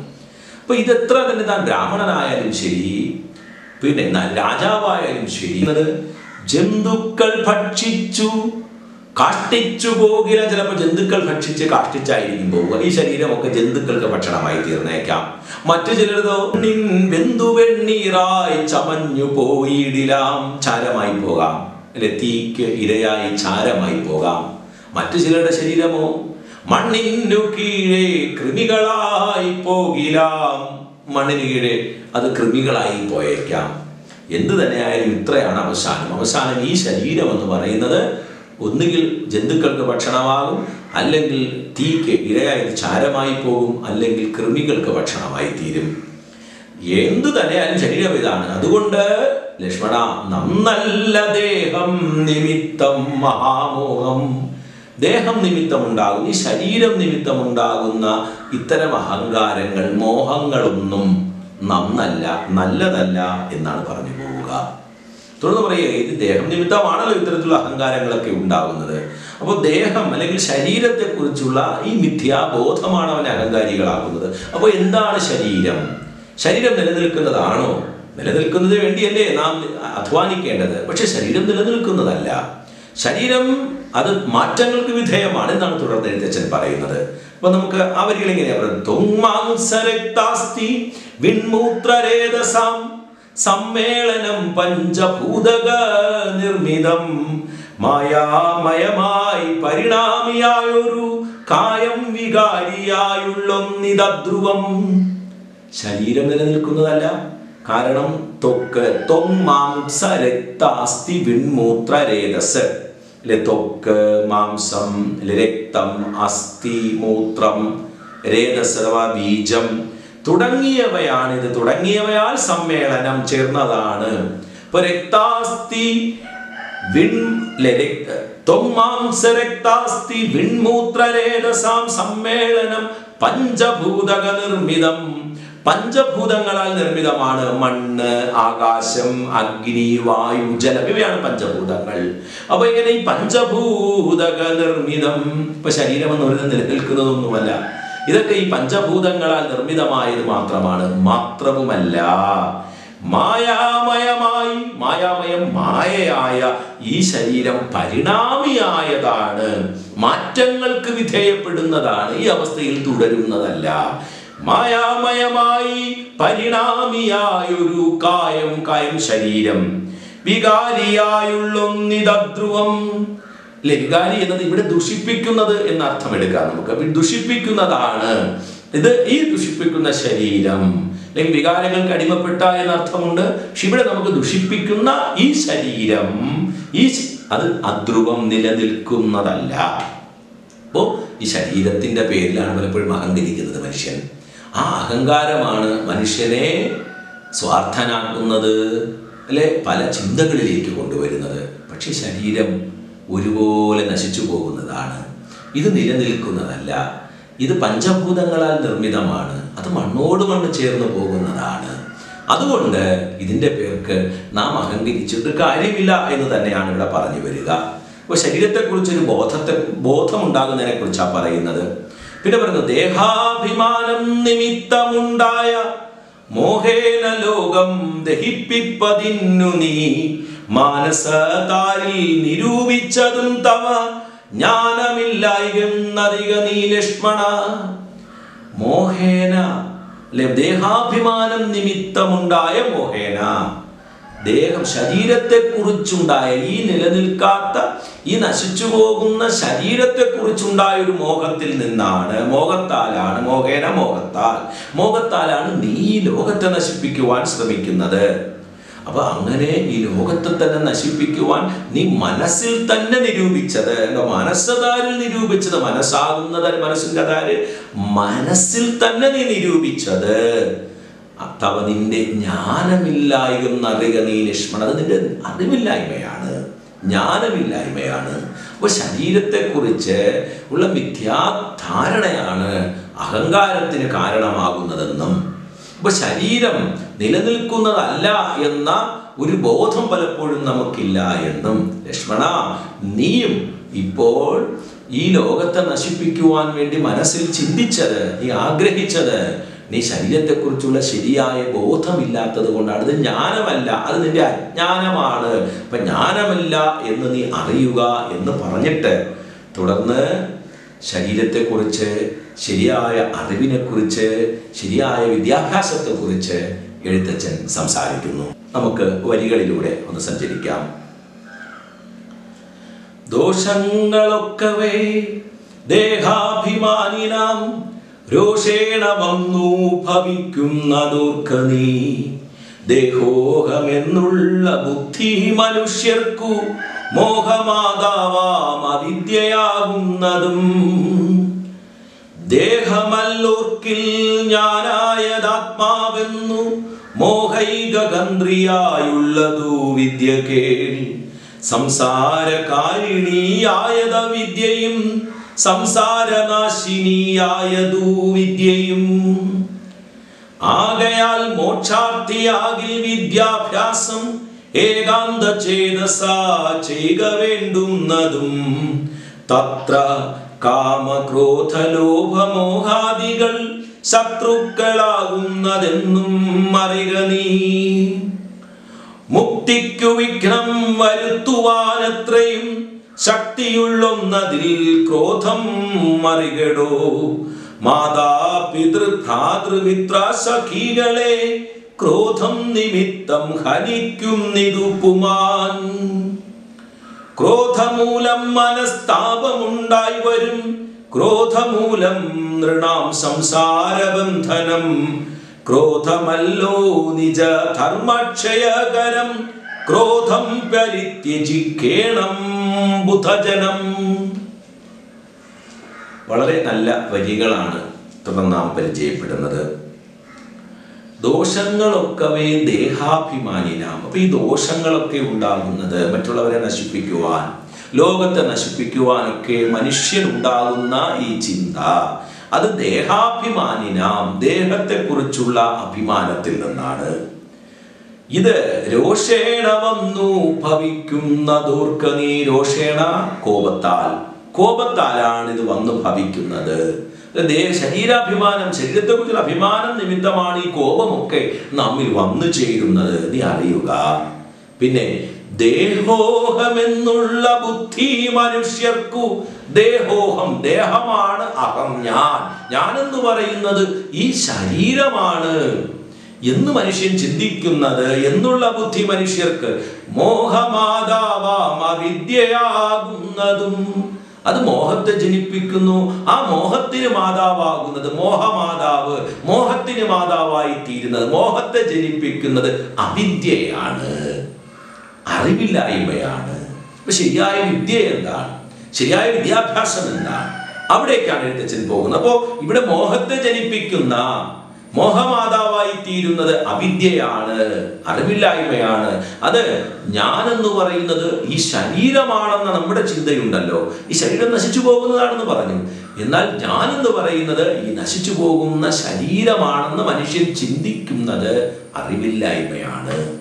അപ്പൊ ഇതെത്ര തന്നെ താൻ ബ്രാഹ്മണനായാലും ശരി പിന്നെ രാജാവായാലും ശരി ജന്തുക്കൾ ഭക്ഷിച്ചു കാഷ്ടിച്ചു പോകില്ല. ചിലപ്പോൾ ജന്തുക്കൾ ഭക്ഷിച്ച് കാഷ്ടിച്ചായിരിക്കും പോവുക. ഈ ശരീരമൊക്കെ ജന്തുക്കൾക്ക് ഭക്ഷണമായി തീർന്നേക്കാം. മറ്റു ചിലരതോ നിൻ വെന്തുവെണ്ണീറായി ചമഞ്ഞു പോയിടിലാം. ചാരമായി പോകാം. തീക്ക് ഇരയായി ചാരമായി പോകാം. മറ്റു ചിലരുടെ ശരീരമോ? മണ്ണിനു കീഴേ കൃമികളായി പോകിലാം. മണ്ണിന് കീഴേ അത് കൃമികളായി പോയേക്കാം. എന്തു തന്നെയായാലും ഇത്രയാണ് അവസാനം. അവസാനം ഈ ശരീരം എന്ന് പറയുന്നത് ഒന്നുകിൽ ജന്തുക്കൾക്ക് ഭക്ഷണമാകും അല്ലെങ്കിൽ തീക്ക് ഇരയായി ചാരമായി പോകും അല്ലെങ്കിൽ കൃമികൾക്ക് ഭക്ഷണമായി തീരും. എന്തു ശരീരം ഇതാണ് അതുകൊണ്ട് ലക്ഷ്മണ നന്നല്ല ദേഹം നിമിത്തം മഹാമോഹം. ദേഹം നിമിത്തം ഉണ്ടാകുന്ന ഈ ശരീരം നിമിത്തം ഉണ്ടാകുന്ന ഇത്തരം അഹങ്കാരങ്ങൾ മോഹങ്ങളൊന്നും നന്നല്ല നല്ലതല്ല എന്നാണ് പറഞ്ഞു പോവുക. തുടർന്ന് പറയുക ഇത് ദേഹം നിമിത്തമാണല്ലോ ഇത്തരത്തിലുള്ള അഹങ്കാരങ്ങളൊക്കെ ഉണ്ടാകുന്നത്. അപ്പോൾ ദേഹം അല്ലെങ്കിൽ ശരീരത്തെക്കുറിച്ചുള്ള ഈ മിഥ്യാബോധമാണ് അവനെ അഹങ്കാരികളാക്കുന്നത്. അപ്പോൾ എന്താണ് ശരീരം? ശരീരം നിലനിൽക്കുന്നതാണോ? നിലനിൽക്കുന്നതിന് വേണ്ടിയല്ലേ നാം അധ്വാനിക്കേണ്ടത്? പക്ഷെ ശരീരം നിലനിൽക്കുന്നതല്ല. ശരീരം അത് മാറ്റങ്ങൾക്ക് വിധേയമാണ് എന്നാണ് തുടർന്ന് എഴുത്തച്ഛൻ പറയുന്നത്. അപ്പൊ നമുക്ക് ആ വരികൾ എങ്ങനെയാ പറയുന്നത് സമ്മേളനം നിർമ്മിതം. മായാമയമായി ശരീരം നിലനിൽക്കുന്നതല്ല. കാരണം ത്വക്ക് രക്ത രക്താസ്തി വിൺമൂത്ര രേതസ് അല്ലെ ത്വക്ക് മാംസം രക്തം അസ്ഥി മൂത്രം രേതസ് അഥവാ ബീജം. തുടങ്ങിയവയാണിത്. തുടങ്ങിയവയാൽ സമ്മേളനം ചേർന്നതാണ്. ഇപ്പൊ രക്താസ്തി വിൺ ലെ രക്ത- ത്വമാംസരക്താസ്തി വിൺമൂത്രരേതസാം സമ്മേളനം പഞ്ചഭൂതക നിർമ്മിതം പഞ്ചഭൂതങ്ങളാൽ നിർമ്മിതമാണ് മണ്ണ് ആകാശം അഗ്നി വായു ജലം. ഇവയാണ് പഞ്ചഭൂതങ്ങൾ. അപ്പൊ ഇങ്ങനെ ഈ പഞ്ചഭൂതക നിർമ്മിതം ഇപ്പൊ ശരീരം എന്ന് പറയുന്നത് നിലനിൽക്കുന്നതൊന്നുമല്ല. ഇതൊക്കെ ഈ പഞ്ചഭൂതങ്ങളാൽ നിർമ്മിതമായത് മാത്രമാണ്. മാത്രവുമല്ല മായാമയമായി മായാമയം മായയായ ഈ ശരീരം പരിണാമിയായതാണ്. മാറ്റങ്ങൾക്ക് വിധേയപ്പെടുന്നതാണ്. ഈ അവസ്ഥയിൽ തുടരുന്നതല്ല. മായാമയമായി പരിണാമിയായൊരു കായം കായം ശരീരം. വികാരിയായുള്ളൊന്നിതധ്രുവം അല്ലെ വികാരി എന്നത് ഇവിടെ ദുഷിപ്പിക്കുന്നത് എന്ന അർത്ഥം എടുക്കാം നമുക്ക് ദുഷിപ്പിക്കുന്നതാണ്. ഇത് ഈ ദുഷിപ്പിക്കുന്ന ശരീരം. അല്ലെങ്കിൽ വികാരങ്ങൾക്ക് അടിമപ്പെട്ട എന്ന അർത്ഥമുണ്ട്. പക്ഷെ ഇവിടെ നമുക്ക് ദുഷിപ്പിക്കുന്ന ഈ ശരീരം ഈ അത് അധ്രുവം നിലനിൽക്കുന്നതല്ല. അപ്പോ ഈ ശരീരത്തിന്റെ പേരിലാണ് പലപ്പോഴും അഹങ്കരിക്കുന്നത് മനുഷ്യൻ. ആ അഹങ്കാരമാണ് മനുഷ്യനെ സ്വാർത്ഥനാക്കുന്നത് അല്ലെ? പല ചിന്തകളിലേക്ക് കൊണ്ടുവരുന്നത്. പക്ഷെ ശരീരം ഒരുപോലെ നശിച്ചു പോകുന്നതാണ്. ഇത് നിലനിൽക്കുന്നതല്ല. ഇത് പഞ്ചഭൂതങ്ങളാൽ നിർമ്മിതമാണ്. അത് മണ്ണോട് മണ്ണ് ചേർന്ന് പോകുന്നതാണ്. അതുകൊണ്ട് ഇതിന്റെ പേർക്ക് നാം അഹങ്കരിച്ചിട്ട് കാര്യമില്ല എന്ന് തന്നെയാണ് ഇവിടെ പറഞ്ഞു വരിക. അപ്പോൾ ശരീരത്തെക്കുറിച്ചൊരു ബോധത്തെ ബോധം ഉണ്ടാകുന്നതിനെ കുറിച്ചാണ് പറയുന്നത്. പിന്നെ പറയുന്നത് ദേഹാഭിമാനം നിമിത്തമുണ്ടായ മോഹേന ലോകം ദഹിപ്പിപ്പതിന്നു നീ. മാനസതാരിൽ നിരൂപിച്ചതും തവ ജ്ഞാനമില്ലായികെന്നറിക നീ ലക്ഷ്മണ. മോഹേന ദേഹാഭിമാനം നിമിത്തമുണ്ടായ മോഹേന. ദേഹം ശരീരത്തെക്കുറിച്ചുണ്ടായ ഈ നിലനിൽക്കാത്ത ഈ നശിച്ചു പോകുന്ന ശരീരത്തെ കുറിച്ചുണ്ടായ ഒരു മോഹത്തിൽ നിന്നാണ് മോഹത്താലാണ് മോഹേന മോഹത്താൽ. മോഹത്താലാണ് നീ ഈ ലോകത്തെ നശിപ്പിക്കുവാൻ ശ്രമിക്കുന്നത്. അപ്പൊ അങ്ങനെ ഈ ലോകത്തെ തന്നെ നശിപ്പിക്കുവാൻ നീ മനസ്സിൽ തന്നെ നിരൂപിച്ചത്. എന്റെ മനസ്സതാരിൽ നിരൂപിച്ചത്? മനസ്സാകുന്നതാര്? മനസ്സിന്റെ താര് മനസ്സിൽ തന്നെ നീ നിരൂപിച്ചത്. തവ നിന്റെ ജ്ഞാനമില്ലായ്മ അറിയുക നീ ലക്ഷ്മണ അത് നിന്റെ അറിവില്ലായ്മയാണ്. ജ്ഞാനമില്ലായ്മയാണ്. അപ്പോൾ ശരീരത്തെക്കുറിച്ച് ഉള്ള മിഥ്യാധാരണയാണ് അഹങ്കാരത്തിന് കാരണമാകുന്നതെന്നും അപ്പൊ ശരീരം നിലനിൽക്കുന്നതല്ല എന്ന ഒരു ബോധം പലപ്പോഴും നമുക്കില്ല എന്നും. ലക്ഷ്മണ നീയും ഇപ്പോൾ ഈ ലോകത്തെ നശിപ്പിക്കുവാൻ വേണ്ടി മനസ്സിൽ ചിന്തിച്ചത് നീ ആഗ്രഹിച്ചത് നീ ശരീരത്തെക്കുറിച്ചുള്ള ശരിയായ ബോധമില്ലാത്തത് കൊണ്ടാണ്. ഇത് ജ്ഞാനമല്ല അത് നിന്റെ അജ്ഞാനമാണ്. അപ്പൊ ജ്ഞാനമല്ല എന്ന് നീ അറിയുക എന്ന് പറഞ്ഞിട്ട് തുടർന്ന് ശരീരത്തെക്കുറിച്ച് ശരിയായ അറിവിനെക്കുറിച്ച് ശരിയായ വിദ്യാഭ്യാസത്തെക്കുറിച്ച് എഴുത്തച്ഛൻ സംസാരിക്കുന്നു. നമുക്ക് വരികളിലൂടെ ഒന്ന് സഞ്ചരിക്കാം. ദോഷങ്ങളൊക്കവേ ദേഹാഭിമാനിനാം രോഷേണ വന്നു ഭവിക്കുന്നതോർക്ക നീ ദേഹോഹമെന്നുള്ള ബുദ്ധി മനുഷ്യർക്കു മോഹമാതാവാം അവിദ്യയാകുന്നതും ദേഹമല്ലോർക്കിൽ ഞാനായതാത്മാവെന്നു മോഹൈകകന്ത്രിയായുള്ളതു വിദ്യ കേൾ സംസാരകാരിണിയായത വിദ്യയും സംസാരനാശിനിയായതു വിദ്യയും ആകയാൽ മോക്ഷാർത്ഥിയാകിൽ വിദ്യാഭ്യാസം ഏകാന്ത ചേതസാ ചെയ്യുക വേണ്ടുന്നതും. തത്ര കാമക്രോധലോഭമോഹാദികൾ ശത്രുക്കളാകുന്നതെന്നും അറിക നീ. മുക്തിക്കു വിഘ്നം വരുത്തുവാനത്രയും ശക്തിയുള്ളൊന്നതിൽ ക്രോധം മറികടോ. മാതാപിതൃ ഭ്രാതൃമിത്ര സഖികളെ ക്രോധം നിമിത്തം ഹനിക്കും നിരുപ്പുമാൻ ക്രോധമൂലം മനസ്താപമുണ്ടായി വരും. ക്രോധമൂലം നൃണാം സംസാരബന്ധനം. ക്രോധമല്ലോ നിജ ധർമ്മക്ഷയകരം ക്രോധം പരിത്യജിക്കേണം ബുധജനം. വളരെ നല്ല വരികളാണ് തുടർന്ന് നാം പരിചയപ്പെടുന്നത്. ദോഷങ്ങളൊക്കവേ ദേഹാഭിമാനിനാം അപ്പൊ ഈ ദോഷങ്ങളൊക്കെ ഉണ്ടാകുന്നത് മറ്റുള്ളവരെ നശിപ്പിക്കുവാൻ ലോകത്തെ നശിപ്പിക്കുവാനൊക്കെ മനുഷ്യനുണ്ടാകുന്ന ഈ ചിന്ത അത് ദേഹാഭിമാനിനാം ദേഹത്തെക്കുറിച്ചുള്ള അഭിമാനത്തിൽ നിന്നാണ്. ഇത് രോഷേണ വന്നു ഭവിക്കുന്ന നീ രോഷേണ കോപത്താൽ. കോപത്താലാണ് ഇത് വന്നു ഭവിക്കുന്നത്. ശരീരാഭിമാനം ശരീരത്തെക്കുറിച്ചുള്ള അഭിമാനം നിമിത്തമാണ് ഈ കോപമൊക്കെ നമ്മിൽ വന്നു ചേരുന്നത്. നീ അറിയുക. പിന്നെ ദേഹോഹമെന്നുള്ള ബുദ്ധി മനുഷ്യർക്കു ദേഹോഹം ദേഹമാണ് അഹം ഞാൻ. എന്ന് പറയുന്നത് ഈ ശരീരമാണ്. എന്ന് മനുഷ്യൻ ചിന്തിക്കുന്നത് എന്നുള്ള ബുദ്ധി മനുഷ്യർക്ക് മോഹമാതാവാം അവിദ്യയാകുന്നതും അത് മോഹത്തെ ജനിപ്പിക്കുന്നു. ആ മോഹത്തിന് മാതാവാകുന്നത് മോഹമാതാവ് മോഹത്തിന് മാതാവായി തീരുന്നത് മോഹത്തെ ജനിപ്പിക്കുന്നത് അവിദ്യയാണ്. അറിവില്ലായ്മയാണ്. അപ്പൊ ശരിയായ വിദ്യ എന്താണ്? ശരിയായ വിദ്യാഭ്യാസം എന്താണ്? അവിടേക്കാണ് എഴുത്തച്ഛൻ പോകുന്നത്. അപ്പോ ഇവിടെ മോഹത്തെ ജനിപ്പിക്കുന്ന മോഹമാതാവായി തീരുന്നത് അവിദ്യയാണ് അറിവില്ലായ്മയാണ്. അത് ഞാനെന്ന് പറയുന്നത് ഈ ശരീരമാണെന്ന നമ്മുടെ ചിന്തയുണ്ടല്ലോ. ഈ ശരീരം നശിച്ചു പോകുന്നതാണെന്ന് പറഞ്ഞു. എന്നാൽ ഞാനെന്ന് പറയുന്നത് ഈ നശിച്ചു പോകുന്ന ശരീരമാണെന്ന് മനുഷ്യൻ ചിന്തിക്കുന്നത് അറിവില്ലായ്മയാണ്.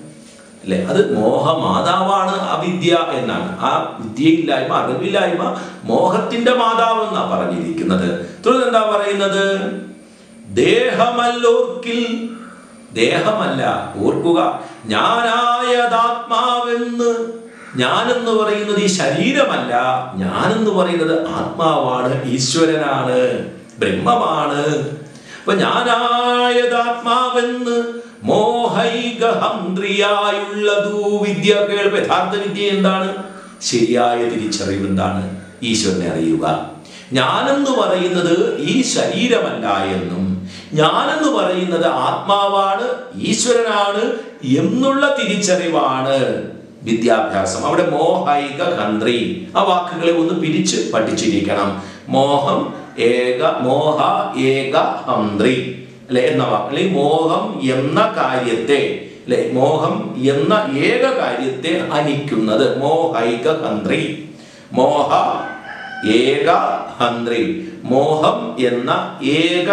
അല്ലെ? അത് മോഹമാതാവാണ് അവിദ്യ എന്നാണ്. ആ വിദ്യയില്ലായ്മ അറിവില്ലായ്മ മോഹത്തിന്റെ മാതാവ് എന്നാണ് പറഞ്ഞിരിക്കുന്നത്. തുടർന്ന് എന്താ പറയുന്നത്? ദേഹമല്ലോർക്കിൽ ദേഹമല്ല ഓർക്കുക ഞാനായതാത്മാവെന്ന് ഞാനെന്ന് പറയുന്നത് ഈ ശരീരമല്ല ഞാനെന്ന് പറയുന്നത് ആത്മാവാണ് ഈശ്വരനാണ് ബ്രഹ്മമാണ്. അപ്പൊ ഞാനായതാത്മാവെന്ന് മോഹൈകഹന്ത്രിയായുള്ളതൂ വിദ്യ കേൾപ്പ് യഥാർത്ഥ വിദ്യ എന്താണ്? ശരിയായ തിരിച്ചറിവ് എന്താണ്? ഈശ്വരനെ അറിയുക. ഞാനെന്ന് പറയുന്നത് ഈ ശരീരമല്ല എന്നും ഞാനെന്ന് പറയുന്നത് ആത്മാവാണ് ഈശ്വരനാണ് എന്നുള്ള തിരിച്ചറിവാണ് വിദ്യാഭ്യാസം. അവിടെ മോഹൈക ഖന്ത്രി. ആ വാക്കുകളെ ഒന്ന് പിരിച്ച് പഠിച്ചിരിക്കണം. മോഹം ഏക മോഹ ഏക ഹന്ത്രി അല്ലെ? എന്ന വാക്ക്. അല്ലെങ്കിൽ മോഹം എന്ന കാര്യത്തെ അല്ലെ? മോഹം എന്ന ഏക കാര്യത്തെ ഹനിക്കുന്നത് മോഹൈക ഹന്ത്രി മോഹ ഏക ഹന്ത്രി മോഹം എന്ന ഏക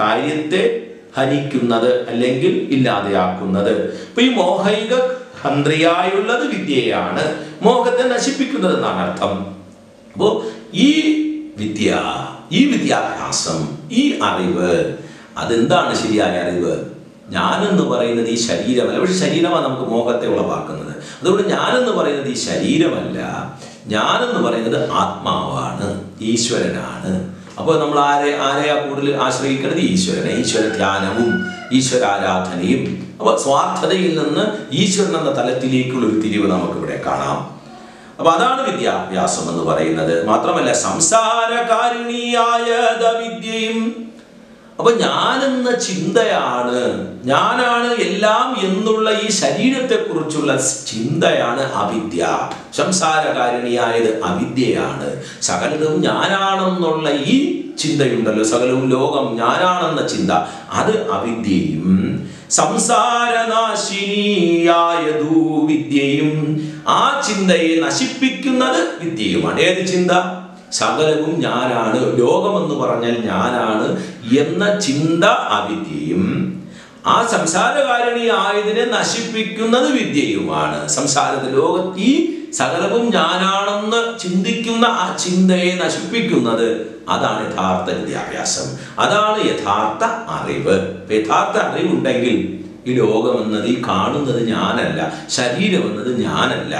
കാര്യത്തെ ഹനിക്കുന്നത് അല്ലെങ്കിൽ ഇല്ലാതെയാക്കുന്നത്. ഇപ്പൊ ഈ മോഹൈക ഹന്ത്രിയായുള്ളത് വിദ്യയാണ് മോഹത്തെ നശിപ്പിക്കുന്നത് എന്നാണ് അർത്ഥം. അപ്പോ ഈ വിദ്യ ഈ വിദ്യാഭ്യാസം ഈ അറിവ് അതെന്താണ് ശരിയായ അറിവ്? ഞാനെന്ന് പറയുന്നത് ഈ ശരീരമല്ല. പക്ഷെ ശരീരമാണ് നമുക്ക് മോഹത്തെ ഉളവാക്കുന്നത്. അതുകൊണ്ട് ഞാനെന്ന് പറയുന്നത് ഈ ശരീരമല്ല. ഞാനെന്ന് പറയുന്നത് ആത്മാവാണ് ഈശ്വരനാണ്. അപ്പോൾ നമ്മൾ ആരെ ആരെയാ കൂടുതൽ ആശ്രയിക്കുന്നത് ഈശ്വരനെ. ഈശ്വര ധ്യാനവും ഈശ്വരാരാധനയും. അപ്പോൾ സ്വാർത്ഥതയിൽ നിന്ന് ഈശ്വരൻ എന്ന തലത്തിലേക്കുള്ള ഒരു തിരിവ് നമുക്കിവിടെ കാണാം. അപ്പൊ അതാണ് വിദ്യാഭ്യാസം എന്ന് പറയുന്നത്. മാത്രമല്ല സംസാരകാരിണിയായ വിദ്യയും അപ്പൊ ഞാനെന്ന ചിന്തയാണ് ഞാനാണ് എല്ലാം എന്നുള്ള ഈ ശരീരത്തെ കുറിച്ചുള്ള ചിന്തയാണ് അവിദ്യ. സംസാരകാരിണിയായത് അവിദ്യയാണ്. സകലതും ഞാനാണെന്നുള്ള ഈ ചിന്തയുണ്ടല്ലോ. സകലവും ലോകം ഞാനാണെന്ന ചിന്ത. അത് അവിദ്യയും. സംസാരനാശിനിയായതു വിദ്യയും. ആ ചിന്തയെ നശിപ്പിക്കുന്നത് വിദ്യയുമാണ്. ഏത് ചിന്ത? സകലവും ഞാനാണ് ലോകമെന്ന് പറഞ്ഞാൽ ഞാനാണ് എന്ന ചിന്ത അവിദ്യയും ആ സംസാരകാരണി ആയതിനെ നശിപ്പിക്കുന്നത് വിദ്യയുമാണ്. സംസാരത്തിൽ ലോകത്ത് ഈ സകലവും ഞാനാണെന്ന് ചിന്തിക്കുന്ന ആ ചിന്തയെ നശിപ്പിക്കുന്നത് അതാണ് യഥാർത്ഥ വിദ്യാഭ്യാസം. അതാണ് യഥാർത്ഥ അറിവ്. യഥാർത്ഥ അറിവുണ്ടെങ്കിൽ ഈ ലോകം എന്നത് ഈ കാണുന്നത് ഞാനല്ല ശരീരം എന്നത് ഞാനല്ല.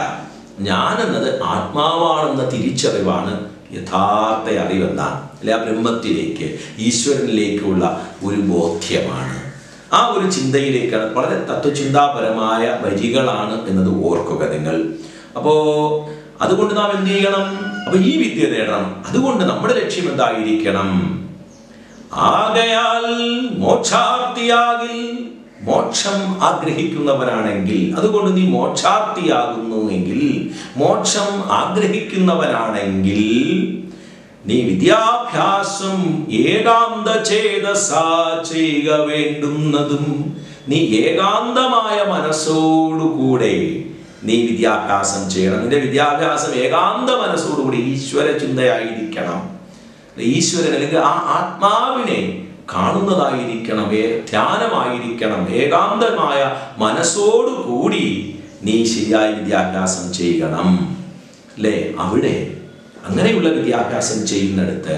ഞാനെന്നത് ആത്മാവാണെന്ന തിരിച്ചറിവാണ് യഥാർത്ഥ അറിവെന്നാണ് അല്ലെ ആ ബ്രഹ്മത്തിലേക്ക് ഈശ്വരനിലേക്കുള്ള ഒരു ബോധ്യമാണ്. ആ ഒരു ചിന്തയിലേക്കാണ് വളരെ തത്വചിന്താപരമായ വരികളാണ് എന്നത് ഓർക്കുക നിങ്ങൾ. അപ്പോ അതുകൊണ്ട് നാം എന്ത് ചെയ്യണം? അപ്പൊ ഈ വിദ്യ നേടണം. അതുകൊണ്ട് നമ്മുടെ ലക്ഷ്യം എന്തായിരിക്കണം? ആകയാൽ മോക്ഷാർത്ഥിയാകിൽ മോക്ഷം ആഗ്രഹിക്കുന്നവരാണെങ്കിൽ അതുകൊണ്ട് നീ മോക്ഷാർത്ഥിയാകുന്നു എങ്കിൽ മോക്ഷം ആഗ്രഹിക്കുന്നവരാണെങ്കിൽ നീ വിദ്യാഭ്യാസം ഏകാന്ത ചേതസാ ചെയ്യുക വേണ്ടുന്നതും നീ ഏകാന്തമായ മനസ്സോടുകൂടെ നീ വിദ്യാഭ്യാസം ചെയ്യണം. നിന്റെ വിദ്യാഭ്യാസം ഏകാന്ത മനസ്സോടുകൂടി ഈശ്വര ചിന്തയായിരിക്കണം ഈശ്വരൻ അല്ലെങ്കിൽ ആ ആത്മാവിനെ കാണുന്നതായിരിക്കണം ധ്യാനമായിരിക്കണം. ഏകാന്തമായ മനസ്സോടുകൂടി നീ ശരിയായ വിദ്യാഭ്യാസം ചെയ്യണം. അല്ലേ അവിടെ അങ്ങനെയുള്ള വിദ്യാഭ്യാസം ചെയ്യുന്നിടത്ത്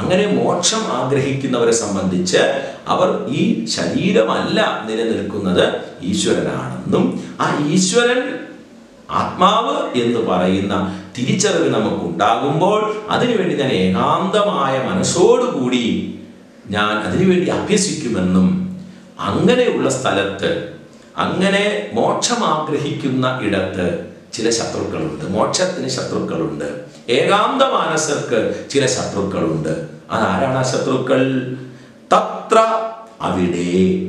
അങ്ങനെ മോക്ഷം ആഗ്രഹിക്കുന്നവരെ സംബന്ധിച്ച് അവർ ഈ ശരീരമല്ല നിലനിൽക്കുന്നത് ഈശ്വരനാണെന്നും ആ ഈശ്വരൻ ആത്മാവ് എന്ന് പറയുന്ന തിരിച്ചറിവ് നമുക്ക് ഉണ്ടാകുമ്പോൾ അതിനുവേണ്ടി ഞാൻ ഏകാന്തമായ മനസ്സോടുകൂടി ഞാൻ അതിനുവേണ്ടി അഭ്യസിക്കുമെന്നും അങ്ങനെയുള്ള സ്ഥലത്ത് അങ്ങനെ മോക്ഷം ആഗ്രഹിക്കുന്ന ഇടത്ത് ചില ശത്രുക്കളുണ്ട്. മോക്ഷത്തിന് ശത്രുക്കളുണ്ട്. ഏകാന്ത മാനസർക്ക് ചില ശത്രുക്കളുണ്ട്. അതാരാണ് ആ ശത്രുക്കൾ? തത്ര അവിടെ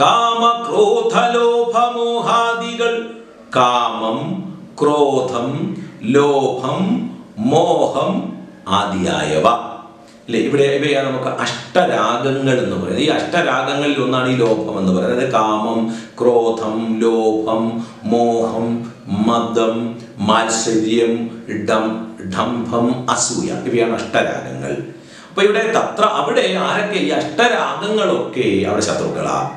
കാമക്രോധലോഭമോഹാദികൾ. കാമം ക്രോധം ലോഭം മോഹം ആദിയായവ. അല്ലെ ഇവിടെ ഇവയാണ് നമുക്ക് അഷ്ടരാഗങ്ങൾ എന്ന് പറയുന്നത്. ഈ അഷ്ടരാഗങ്ങളിൽ ഒന്നാണ് ഈ ലോഭം എന്ന് പറയുന്നത്. അതായത് കാമം ക്രോധം ലോഭം മോഹം മദം മാത്സര്യം ഡംഭം അസൂയ. ഇവയാണ് അഷ്ടരാഗങ്ങൾ. അപ്പൊ ഇവിടെ തത്ര അവിടെ ആരൊക്കെ ഈ അഷ്ടരാഗങ്ങളൊക്കെ അവിടെ ശത്രുക്കളാ?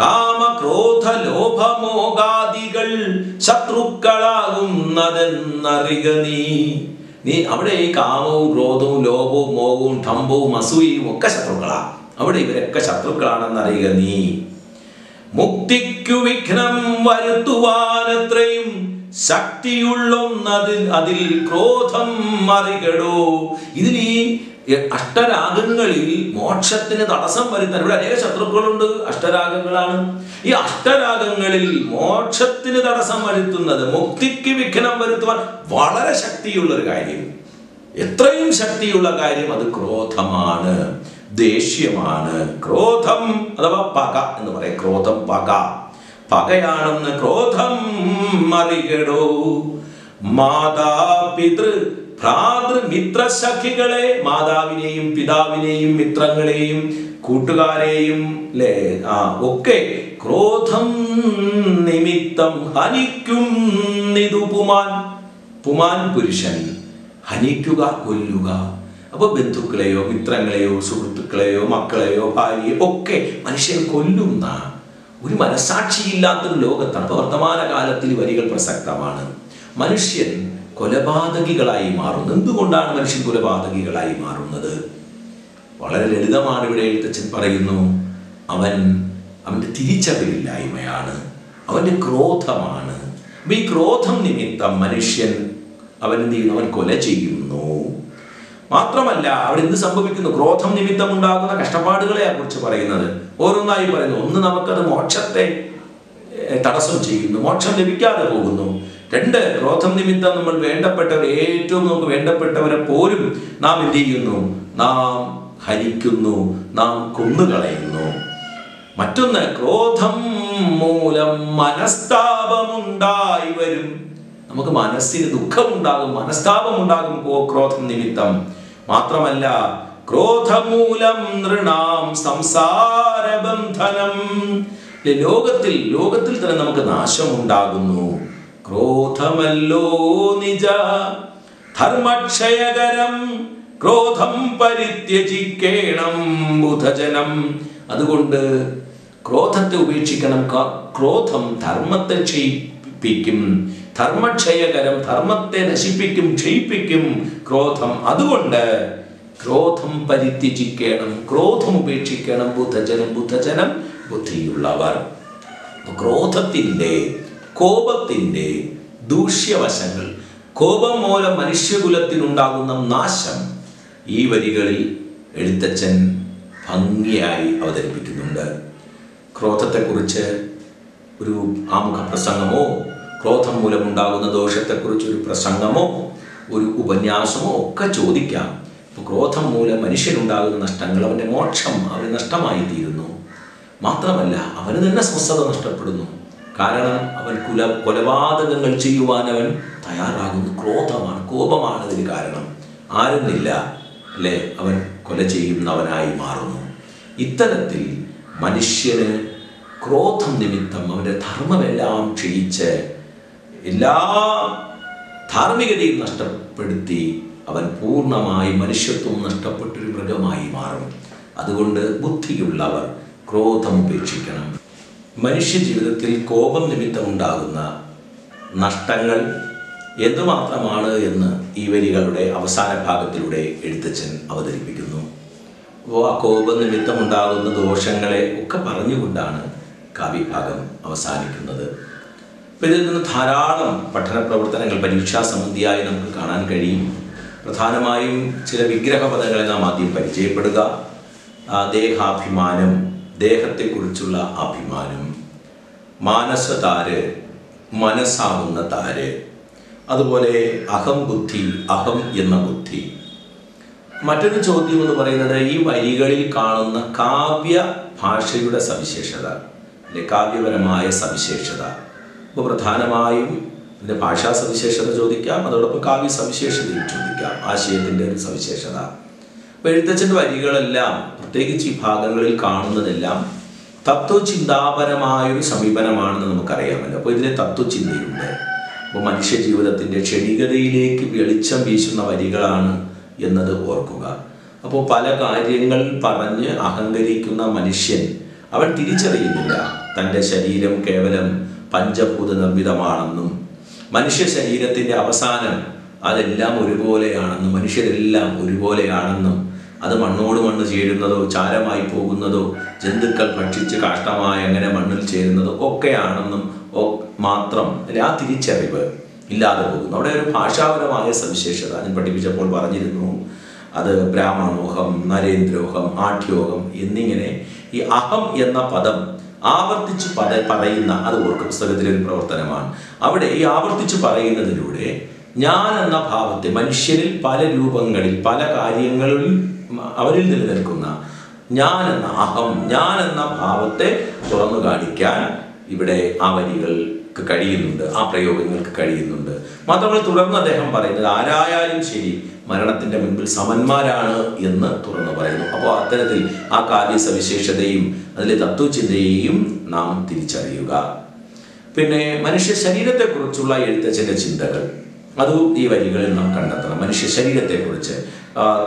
കാമ ക്രോധ ലോഭമോഗാദികൾ ശത്രുക്കളാകുന്നതെന്നറിക നീ. നീ അവിടെ ഈ കാമവും ക്രോധവും ലോഭവും മോഹവും ഡംഭവും അസൂയയും ഒക്കെ ശത്രുക്കളാ. അവിടെ ഇവരൊക്കെ ശത്രുക്കളാണെന്ന് അറിയുക നീ. മുക്തിക്കു വിഘ്നം വരുത്തുവാനത്രയും ശക്തിയുള്ളൊന്നതിൽ അതിൽ ക്രോധം മറികടോ. ഇതിൽ ഈ അഷ്ടരാഗങ്ങളിൽ മോക്ഷത്തിന് തടസ്സം വരുത്താൻ ഇവിടെ അനേക ശത്രുക്കളുണ്ട്. അഷ്ടരാഗങ്ങളാണ്. ഈ അഷ്ടരാഗങ്ങളിൽ മോക്ഷത്തിന് തടസ്സം വരുത്തുന്നത് മുക്തിക്ക് വിഘ്നം വരുത്തുവാൻ വളരെ ശക്തിയുള്ള ഒരു കാര്യം. എത്രയും ശക്തിയുള്ള കാര്യം അത് ക്രോധമാണ്. ദേഷ്യമാണ്. ക്രോധം അഥവാ പക എന്ന് പറയും. ക്രോധം പക. പകയാണെന്ന് ക്രോധം മറികടോ മാതാപിതൃ ഭ്രാതൃ മിത്ര സഖികളെ മാതാവിനെയും പിതാവിനെയും മിത്രങ്ങളെയും കൂട്ടുകാരെയും ലേ ആ ഒക്കെ ക്രോധം നിമിത്തം ഹനിക്കും പുമാൻ. പുമാൻ പുരുഷൻ ഹനിക്കുക കൊല്ലുക. അപ്പൊ ബന്ധുക്കളെയോ മിത്രങ്ങളെയോ സുഹൃത്തുക്കളെയോ മക്കളെയോ ഭാര്യയോ ഒക്കെ മനുഷ്യൻ കൊല്ലുന്ന ഒരു മനസാക്ഷിയില്ലാത്തൊരു ലോകത്താണ്. അപ്പൊ വർത്തമാന കാലത്തിൽ വരികൾ പ്രസക്തമാണ്. മനുഷ്യൻ കൊലപാതകികളായി മാറുന്നത് എന്തുകൊണ്ടാണ് മനുഷ്യൻ കൊലപാതകികളായി മാറുന്നത്? വളരെ ലളിതമാണ് ഇവിടെ എഴുത്തച്ഛൻ പറയുന്നു. അവൻ അവന്റെ തിരിച്ചറിവില്ലായ്മയാണ്. അവന്റെ ക്രോധമാണ്. അപ്പം ഈ ക്രോധം നിമിത്തം മനുഷ്യൻ അവൻ എന്ത് ചെയ്യുന്നു? അവൻ കൊല ചെയ്യുന്നു. മാത്രമല്ല അവിടെ എന്ത് സംഭവിക്കുന്നു? ക്രോധം നിമിത്തം ഉണ്ടാകുന്ന കഷ്ടപ്പാടുകളെ കുറിച്ച് പറയുന്നത്. ഓരോന്നായി പറയുന്നു. ഒന്ന് നമുക്കത് മോക്ഷത്തെ തടസ്സം ചെയ്യുന്നു. മോക്ഷം ലഭിക്കാതെ പോകുന്നു. രണ്ട് ക്രോധം നിമിത്തം നമ്മൾ വേണ്ടപ്പെട്ടവർ ഏറ്റവും നമുക്ക് വേണ്ടപ്പെട്ടവരെ പോലും നാം എന്ത് ചെയ്യുന്നു? നാം ഹരിക്കുന്നു നാം കൊന്നുകളയുന്നു. മറ്റൊന്ന് ക്രോധം മൂലം മനസ്താപമുണ്ടായി വരും. നമുക്ക് മനസ്സിന് ദുഃഖമുണ്ടാകും മനസ്താപമുണ്ടാകും ക്രോധം നിമിത്തം. മാത്രമല്ല ക്രോധമൂലം നൃണാം സംസാരബന്ധനം. ലോകത്തിൽ ലോകത്തിൽ തന്നെ നമുക്ക് നാശമുണ്ടാകുന്നു. ക്രോധമല്ലോ നിജ ധർമ്മക്ഷയകരം ക്രോധം പരിത്യജിക്കേണം ബുധജനം. അതുകൊണ്ട് ക്രോധത്തെ ഉപേക്ഷിക്കണം ക്രോധം ധർമ്മത്തെ ക്ഷയിപ്പിക്കും ധർമ്മക്ഷയകരം ധർമ്മത്തെ നശിപ്പിക്കും ക്ഷയിപ്പിക്കും ക്രോധം. അതുകൊണ്ട് ക്രോധം പരിത്യജിക്കണം ക്രോധം ഉപേക്ഷിക്കണം ബുധജനം ബുധജനം ബുദ്ധിയുള്ളവർ. ക്രോധത്തിന്റെ കോപത്തിന്റെ ദൂഷ്യവശങ്ങൾ. കോപം മൂലം മനുഷ്യകുലത്തിനുണ്ടാകുന്ന നാശം ഈ വരികളിൽ എഴുത്തച്ഛൻ ഭംഗിയായി അവതരിപ്പിക്കുന്നുണ്ട്. ക്രോധത്തെക്കുറിച്ച് ഒരു ആമുഖ പ്രസംഗമോ ക്രോധം മൂലമുണ്ടാകുന്ന ദോഷത്തെക്കുറിച്ച് ഒരു പ്രസംഗമോ ഒരു ഉപന്യാസമോ ഒക്കെ ചോദിക്കാം. ഇപ്പോൾ ക്രോധം മൂലം മനുഷ്യനുണ്ടാകുന്ന നഷ്ടങ്ങൾ അവന്റെ മോക്ഷം അവന് നഷ്ടമായി തീരുന്നു മാത്രമല്ല അവന് തന്നെ സ്വസ്ഥത നഷ്ടപ്പെടുന്നു. കാരണം അവൻ കുല കൊലപാതകങ്ങൾ ചെയ്യുവാൻ അവൻ തയ്യാറാകുന്നു. ക്രോധമാണ് കോപമാണ് ഇതിന് കാരണം. ആരുന്നില്ല അല്ലേ? അവൻ കൊല ചെയ്യുന്നവനായി മാറുന്നു. ഇത്തരത്തിൽ മനുഷ്യന് ക്രോധം നിമിത്തം അവന്റെ ധർമ്മമെല്ലാം ക്ഷയിച്ച് എല്ലാ ധാർമ്മികതയും നഷ്ടപ്പെടുത്തി അവൻ പൂർണമായി മനുഷ്യത്വം നഷ്ടപ്പെട്ടൊരു മൃഗമായി മാറും. അതുകൊണ്ട് ബുദ്ധിയുള്ളവർ ക്രോധം ഉപേക്ഷിക്കണം. മനുഷ്യ ജീവിതത്തിൽ കോപം നിമിത്തം ഉണ്ടാകുന്ന നഷ്ടങ്ങൾ എന്തുമാത്രമാണ് എന്ന് ഈ വരികളുടെ അവസാന ഭാഗത്തിലൂടെ എഴുത്തച്ഛൻ അവതരിപ്പിക്കുന്നു. അപ്പോൾ ആ കോപം നിമിത്തം ഉണ്ടാകുന്ന ദോഷങ്ങളെ ഒക്കെ പറഞ്ഞുകൊണ്ടാണ് കാവ്യഭാഗം അവസാനിക്കുന്നത്. അപ്പോൾ ഇതിൽ നിന്ന് ധാരാളം പഠന പ്രവർത്തനങ്ങൾ പരീക്ഷാ നമുക്ക് കാണാൻ കഴിയും. പ്രധാനമായും ചില വിഗ്രഹ പദങ്ങളെ നാം ആദ്യം പരിചയപ്പെടുക. ദേഹാഭിമാനം ദേഹത്തെക്കുറിച്ചുള്ള അഭിമാനം മാനസതാര് മനസ്സാകുന്ന താര് അതുപോലെ അഹം ബുദ്ധി അഹം എന്ന ബുദ്ധി. മറ്റൊരു ചോദ്യം എന്ന് പറയുന്നത് ഈ വരികളിൽ കാണുന്ന കാവ്യ ഭാഷയുടെ സവിശേഷത അല്ലെ കാവ്യപരമായ സവിശേഷത. അപ്പോൾ പ്രധാനമായും ഇതിന്റെ ഭാഷാ സവിശേഷത ചോദിക്കാം അതോടൊപ്പം കാവ്യ സവിശേഷതയും ചോദിക്കാം ആശയത്തിന്റെ ഒരു സവിശേഷത. അപ്പോൾ എഴുത്തച്ഛന്റെ വരികളെല്ലാം പ്രത്യേകിച്ച് ഈ ഭാഗങ്ങളിൽ കാണുന്നതെല്ലാം തത്വചിന്താപരമായൊരു സമീപനമാണെന്ന് നമുക്കറിയാമല്ലോ. അപ്പോൾ ഇതിലെ തത്വചിന്തയുണ്ട്. അപ്പോൾ മനുഷ്യ ജീവിതത്തിന്റെ ക്ഷണികതയിലേക്ക് വെളിച്ചം വീശുന്ന വരികളാണ് എന്നത് ഓർക്കുക. അപ്പോൾ പല കാര്യങ്ങൾ പറഞ്ഞ് അഹങ്കരിക്കുന്ന മനുഷ്യൻ അവൻ തിരിച്ചറിയുന്നില്ല. തന്റെ ശരീരം കേവലം പഞ്ചഭൂത നിർമ്മിതമാണെന്നും മനുഷ്യ ശരീരത്തിന്റെ അവസാനം അതെല്ലാം ഒരുപോലെയാണെന്നും മനുഷ്യരെല്ലാം ഒരുപോലെയാണെന്നും അത് മണ്ണോട് മണ്ണ് ചേരുന്നതോ ചാരമായി പോകുന്നതോ ജന്തുക്കൾ ഭക്ഷിച്ച് കാഷ്ടമായി അങ്ങനെ മണ്ണിൽ ചേരുന്നതോ ഒക്കെയാണെന്നും മാത്രം ആ തിരിച്ചറിവ് ഇല്ലാതെ പോകുന്നു. അവിടെ ഒരു ഭാഷാപരമായ സവിശേഷത ഞാൻ പഠിപ്പിച്ചപ്പോൾ പറഞ്ഞിരുന്നു. അത് ബ്രാഹ്മണോഹം നരേന്ദ്രോഹം ആഠ്യോഹം എന്നിങ്ങനെ ഈ അഹം എന്ന പദം ആവർത്തിച്ച് പദ പറയുന്ന അത് ഓർക്ക. പുസ്തകത്തിലെ ഒരു പ്രവർത്തനമാണ്. അവിടെ ഈ ആവർത്തിച്ച് പറയുന്നതിലൂടെ ഞാൻ എന്ന ഭാവത്തെ മനുഷ്യരിൽ പല രൂപങ്ങളിൽ പല കാര്യങ്ങളിൽ അവരിൽ നിലനിൽക്കുന്ന ഞാൻ എന്ന അഹം ഞാൻ എന്ന ഭാവത്തെ തുറന്നു കാണിക്കാൻ ഇവിടെ ആ വരികൾക്ക് കഴിയുന്നുണ്ട് ആ പ്രയോഗങ്ങൾക്ക് കഴിയുന്നുണ്ട്. മാത്രമല്ല തുടർന്ന് അദ്ദേഹം പറയുന്നത് ആരായാലും ശരി മരണത്തിന്റെ മുൻപിൽ സമന്മാരാണ് എന്ന് തുറന്നു പറയുന്നു. അപ്പോൾ അത്തരത്തിൽ ആ കാവ്യ സവിശേഷതയും അതിലെ തത്വചിന്തയെയും നാം തിരിച്ചറിയുക. പിന്നെ മനുഷ്യ ശരീരത്തെക്കുറിച്ചുള്ള എഴുത്തച്ഛന്റെ ചിന്തകൾ. അതും ഈ വരികളിൽ നാം കണ്ടെത്തണം. മനുഷ്യ ശരീരത്തെക്കുറിച്ച്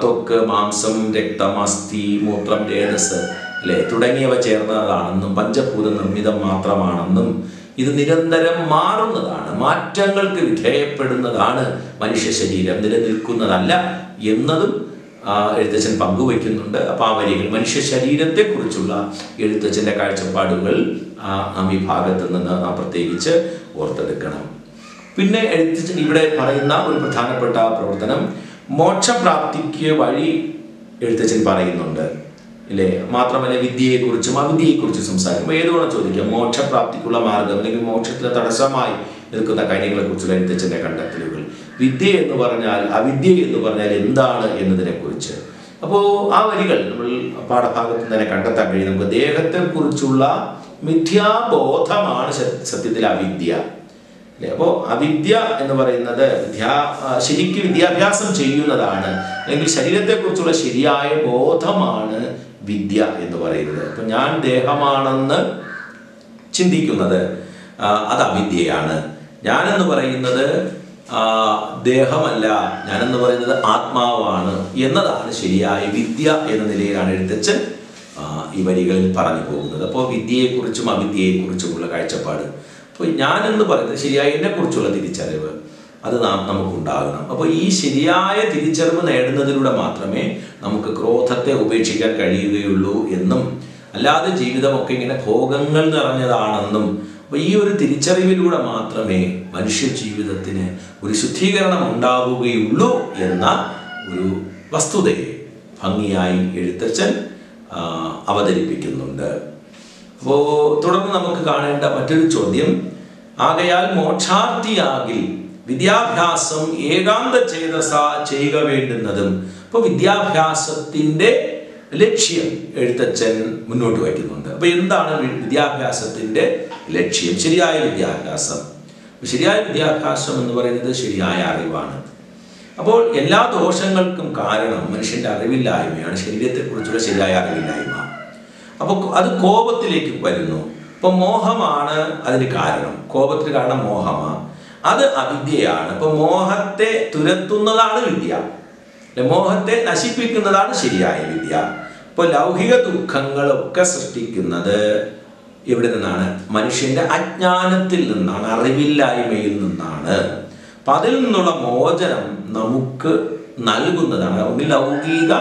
ത്വക്ക് മാംസം രക്തം അസ്ഥി മൂത്രം രേതസ് അല്ലെ തുടങ്ങിയവ ചേർന്നതാണെന്നും പഞ്ചഭൂത നിർമ്മിതം മാത്രമാണെന്നും ഇത് നിരന്തരം മാറുന്നതാണ് മാറ്റങ്ങൾക്ക് വിധേയപ്പെടുന്നതാണ് മനുഷ്യ ശരീരം നിലനിൽക്കുന്നതല്ല എന്നതും എഴുത്തച്ഛൻ പങ്കുവയ്ക്കുന്നുണ്ട്. അപ്പോൾ ആ വരികൾ മനുഷ്യ ശരീരത്തെക്കുറിച്ചുള്ള എഴുത്തച്ഛന്റെ കാഴ്ചപ്പാടുകൾ നാം ഈ ഭാഗത്ത് നിന്ന് നാം പ്രത്യേകിച്ച് ഓർത്തെടുക്കണം. പിന്നെ എഴുത്തച്ഛൻ ഇവിടെ പറയുന്ന ഒരു പ്രധാനപ്പെട്ട പ്രവർത്തനം മോക്ഷപ്രാപ്തിക്ക് വഴി എഴുത്തച്ഛൻ പറയുന്നുണ്ട്. ഇല്ലേ? മാത്രമല്ല വിദ്യയെക്കുറിച്ചും അവിദ്യയെക്കുറിച്ചും സംസാരിക്കും ഏതുകൊണ്ട് ചോദിക്കാം? മോക്ഷപ്രാപ്തിക്കുള്ള മാർഗം അല്ലെങ്കിൽ മോക്ഷത്തിന് തടസ്സമായി നിൽക്കുന്ന കാര്യങ്ങളെക്കുറിച്ചുള്ള എഴുത്തച്ഛന്റെ കണ്ടെത്തലുകൾ. വിദ്യ എന്ന് പറഞ്ഞാൽ അവിദ്യ എന്ന് പറഞ്ഞാൽ എന്താണ് എന്നതിനെക്കുറിച്ച്. അപ്പോൾ ആ വരികൾ നമ്മൾ പാഠഭാഗത്ത് തന്നെ കണ്ടെത്താൻ കഴിയും. നമുക്ക് ദേഹത്തെക്കുറിച്ചുള്ള മിഥ്യാബോധമാണ് സത്യത്തിൽ അവിദ്യ. അല്ലേ? അപ്പോൾ അവിദ്യ എന്ന് പറയുന്നത് വിദ്യാ ശരിക്ക് വിദ്യാഭ്യാസം ചെയ്യുന്നതാണ്. അല്ലെങ്കിൽ ശരീരത്തെക്കുറിച്ചുള്ള ശരിയായ ബോധമാണ് വിദ്യ എന്ന് പറയുന്നത്. അപ്പോൾ ഞാൻ ദേഹമാണെന്ന് ചിന്തിക്കുന്നത് അത് അവിദ്യയാണ്. ഞാനെന്ന് പറയുന്നത് ദേഹമല്ല. ഞാനെന്ന് പറയുന്നത് ആത്മാവാണ് എന്നതാണ് ശരിയായ വിദ്യ എന്ന നിലയിലാണ് എഴുത്തച്ഛൻ ഈ വരികളിൽ പറഞ്ഞു പോകുന്നത്. അപ്പോൾ വിദ്യയെക്കുറിച്ചും അവിദ്യയെക്കുറിച്ചുമുള്ള കാഴ്ചപ്പാട് അപ്പോൾ ഞാനെന്ന് പറയുന്നത് ശരിയായതിനെ കുറിച്ചുള്ള തിരിച്ചറിവ് അത് നാം നമുക്കുണ്ടാകണം. അപ്പോൾ ഈ ശരിയായ തിരിച്ചറിവ് നേടുന്നതിലൂടെ മാത്രമേ നമുക്ക് ക്രോധത്തെ ഉപേക്ഷിക്കാൻ കഴിയുകയുള്ളൂ എന്നും അല്ലാതെ ജീവിതമൊക്കെ ഇങ്ങനെ ഭോഗങ്ങൾ നിറഞ്ഞതാണെന്നും അപ്പോൾ ഈ ഒരു തിരിച്ചറിവിലൂടെ മാത്രമേ മനുഷ്യ ജീവിതത്തിന് ഒരു ശുദ്ധീകരണം ഉണ്ടാവുകയുള്ളൂ എന്ന ഒരു വസ്തുതയെ ഭംഗിയായി എഴുത്തച്ഛൻ അവതരിപ്പിക്കുന്നുണ്ട്. അപ്പോൾ തുടർന്ന് നമുക്ക് കാണേണ്ട മറ്റൊരു ചോദ്യം. ആകയാൽ മോക്ഷാർത്ഥിയാകിൽ വിദ്യാഭ്യാസം ഏകാന്ത ചേതസ ചെയ്യുക വേണ്ടുന്നതും. അപ്പോൾ വിദ്യാഭ്യാസത്തിന്റെ ലക്ഷ്യം എഴുത്തച്ഛൻ മുന്നോട്ട് വയ്ക്കുന്നുണ്ട്. അപ്പോൾ എന്താണ് വിദ്യാഭ്യാസത്തിന്റെ ലക്ഷ്യം? ശരിയായ വിദ്യാഭ്യാസം. ശരിയായ വിദ്യാഭ്യാസം എന്ന് പറയുന്നത് ശരിയായ അറിവാണ്. അപ്പോൾ എല്ലാ ദോഷങ്ങൾക്കും കാരണം മനുഷ്യന്റെ അറിവില്ലായ്മയാണ്. ശരീരത്തെക്കുറിച്ചുള്ള ശരിയായ അറിവില്ലായ്മ. അപ്പോൾ അത് കോപത്തിലേക്ക് വരുന്നു. അപ്പോൾ മോഹമാണ് അതിന് കാരണം. കോപത്തിന് കാരണം മോഹമാണ് അത് അവിദ്യയാണ്. അപ്പോൾ മോഹത്തെ തുരത്തുന്നതാണ് വിദ്യ. മോഹത്തെ നശിപ്പിക്കുന്നതാണ് ശരിയായ വിദ്യ. ഇപ്പോൾ ലൗകിക ദുഃഖങ്ങളൊക്കെ സൃഷ്ടിക്കുന്നത് ഇവിടെ നിന്നാണ്? മനുഷ്യന്റെ അജ്ഞാനത്തിൽ നിന്നാണ് അറിവില്ലായ്മയിൽ നിന്നാണ്. അപ്പൊ അതിൽ നിന്നുള്ള മോചനം നമുക്ക് നൽകുന്നതാണ്. ലൗകിക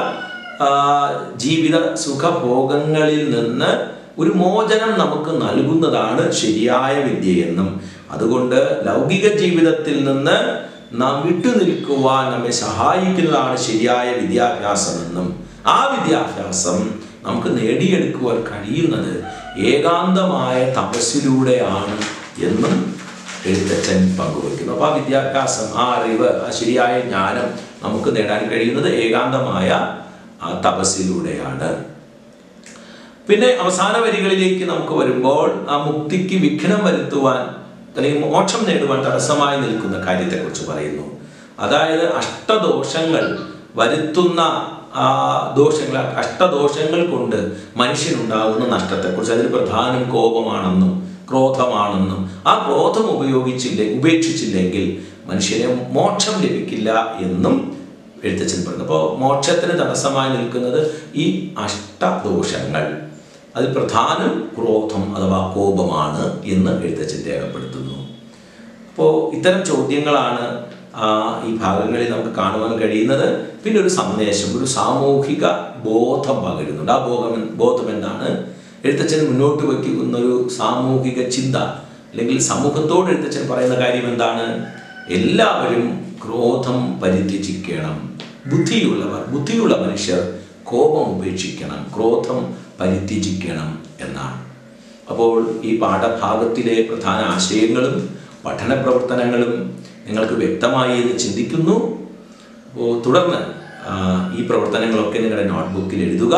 ജീവിത സുഖഭോഗങ്ങളിൽ നിന്ന് ഒരു മോചനം നമുക്ക് നൽകുന്നതാണ് ശരിയായ വിദ്യയെന്നും. അതുകൊണ്ട് ലൗകിക ജീവിതത്തിൽ നിന്ന് നാം വിട്ടുനിൽക്കുവാൻ നമ്മെ സഹായിക്കുന്നതാണ് ശരിയായ വിദ്യാഭ്യാസമെന്നും. ആ വിദ്യാഭ്യാസം നമുക്ക് നേടിയെടുക്കുവാൻ കഴിയുന്നത് ഏകാന്തമായ തപസ്സിലൂടെയാണ് എന്നും എഴുത്തച്ഛൻ പങ്കുവയ്ക്കുന്നു. അപ്പോൾ ആ വിദ്യാഭ്യാസം ആ അറിവ് ആ ശരിയായ ജ്ഞാനം നമുക്ക് നേടാൻ കഴിയുന്നത് ഏകാന്തമായ ആ തപസ്സിലൂടെയാണ്. പിന്നെ അവസാന വരികളിലേക്ക് നമുക്ക് വരുമ്പോൾ ആ മുക്തിക്ക് വിഘ്നം വരുത്തുവാൻ അല്ലെങ്കിൽ മോക്ഷം നേടുവാൻ തടസ്സമായി നിൽക്കുന്ന കാര്യത്തെക്കുറിച്ച് പറയുന്നു. അതായത് അഷ്ടദോഷങ്ങൾ വരുത്തുന്ന ആ ദോഷങ്ങൾ അഷ്ടദോഷങ്ങൾ കൊണ്ട് മനുഷ്യനുണ്ടാകുന്ന നഷ്ടത്തെക്കുറിച്ച് അതിൽ പ്രധാനം കോപമാണെന്നും ക്രോധമാണെന്നും ആ ക്രോധം ഉപയോഗിച്ചില്ല ഉപേക്ഷിച്ചില്ലെങ്കിൽ മനുഷ്യന് മോക്ഷം ലഭിക്കില്ല എന്നും എഴുത്തച്ഛൻ പറയുന്നത് അപ്പോൾ മോക്ഷത്തിന് തടസ്സമായി നിൽക്കുന്നത് ഈ അഷ്ടദോഷങ്ങൾ. അതിൽ പ്രധാനം ക്രോധം അഥവാ കോപമാണ് എന്ന് എഴുത്തച്ഛൻ രേഖപ്പെടുത്തുന്നു. അപ്പോൾ ഇത്തരം ചോദ്യങ്ങളാണ് ഈ ഭാഗങ്ങളിൽ നമുക്ക് കാണുവാൻ കഴിയുന്നത്. പിന്നെ ഒരു സന്ദേശം ഒരു സാമൂഹിക ബോധം പകരുന്നുണ്ട്. ആ ബോധം ബോധം എന്താണ്? എഴുത്തച്ഛൻ മുന്നോട്ട് വയ്ക്കുന്ന ഒരു സാമൂഹിക ചിന്ത അല്ലെങ്കിൽ സമൂഹത്തോട് എഴുത്തച്ഛൻ പറയുന്ന കാര്യം എന്താണ്? എല്ലാവരും ക്രോധം പരിത്യജിക്കണം. ബുദ്ധിയുള്ളവർ ബുദ്ധിയുള്ള മനുഷ്യർ കോപം ഉപേക്ഷിക്കണം ക്രോധം പരിത്യജിക്കണം എന്നാണ്. അപ്പോൾ ഈ പാഠഭാഗത്തിലെ പ്രധാന ആശയങ്ങളും പഠന പ്രവർത്തനങ്ങളും നിങ്ങൾക്ക് വ്യക്തമായി എന്ന് ചിന്തിക്കുന്നു. അപ്പോൾ തുടർന്ന് ഈ പ്രവർത്തനങ്ങളൊക്കെ നിങ്ങളുടെ നോട്ട്ബുക്കിൽ എഴുതുക.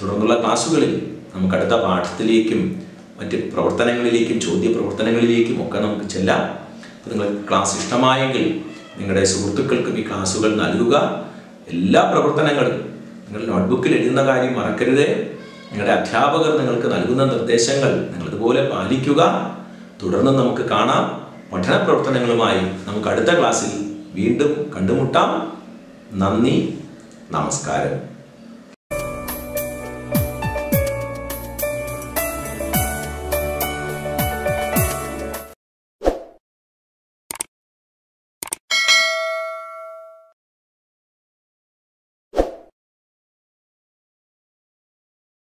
തുടർന്നുള്ള ക്ലാസ്സുകളിൽ നമുക്ക് അടുത്ത പാഠത്തിലേക്കും മറ്റ് പ്രവർത്തനങ്ങളിലേക്കും ചോദ്യ പ്രവർത്തനങ്ങളിലേക്കും ഒക്കെ നമുക്ക് ചെല്ലാം. അപ്പോൾ നിങ്ങൾ ക്ലാസ് ഇഷ്ടമായെങ്കിൽ നിങ്ങളുടെ സുഹൃത്തുക്കൾക്കും ഈ ക്ലാസ്സുകൾ നൽകുക. എല്ലാ പ്രവർത്തനങ്ങളും നിങ്ങൾ നോട്ട്ബുക്കിൽ എഴുതുന്ന കാര്യം മറക്കരുത്. നിങ്ങളുടെ അധ്യാപകർ നിങ്ങൾക്ക് നൽകുന്ന നിർദ്ദേശങ്ങൾ നിങ്ങൾ ഇതുപോലെ പാലിക്കുക. തുടർന്ന് നമുക്ക് കാണാം. പഠന പ്രവർത്തനങ്ങളുമായി നമുക്ക് അടുത്ത ക്ലാസ്സിൽ വീണ്ടും കണ്ടുമുട്ടാം. നന്ദി. നമസ്കാരം.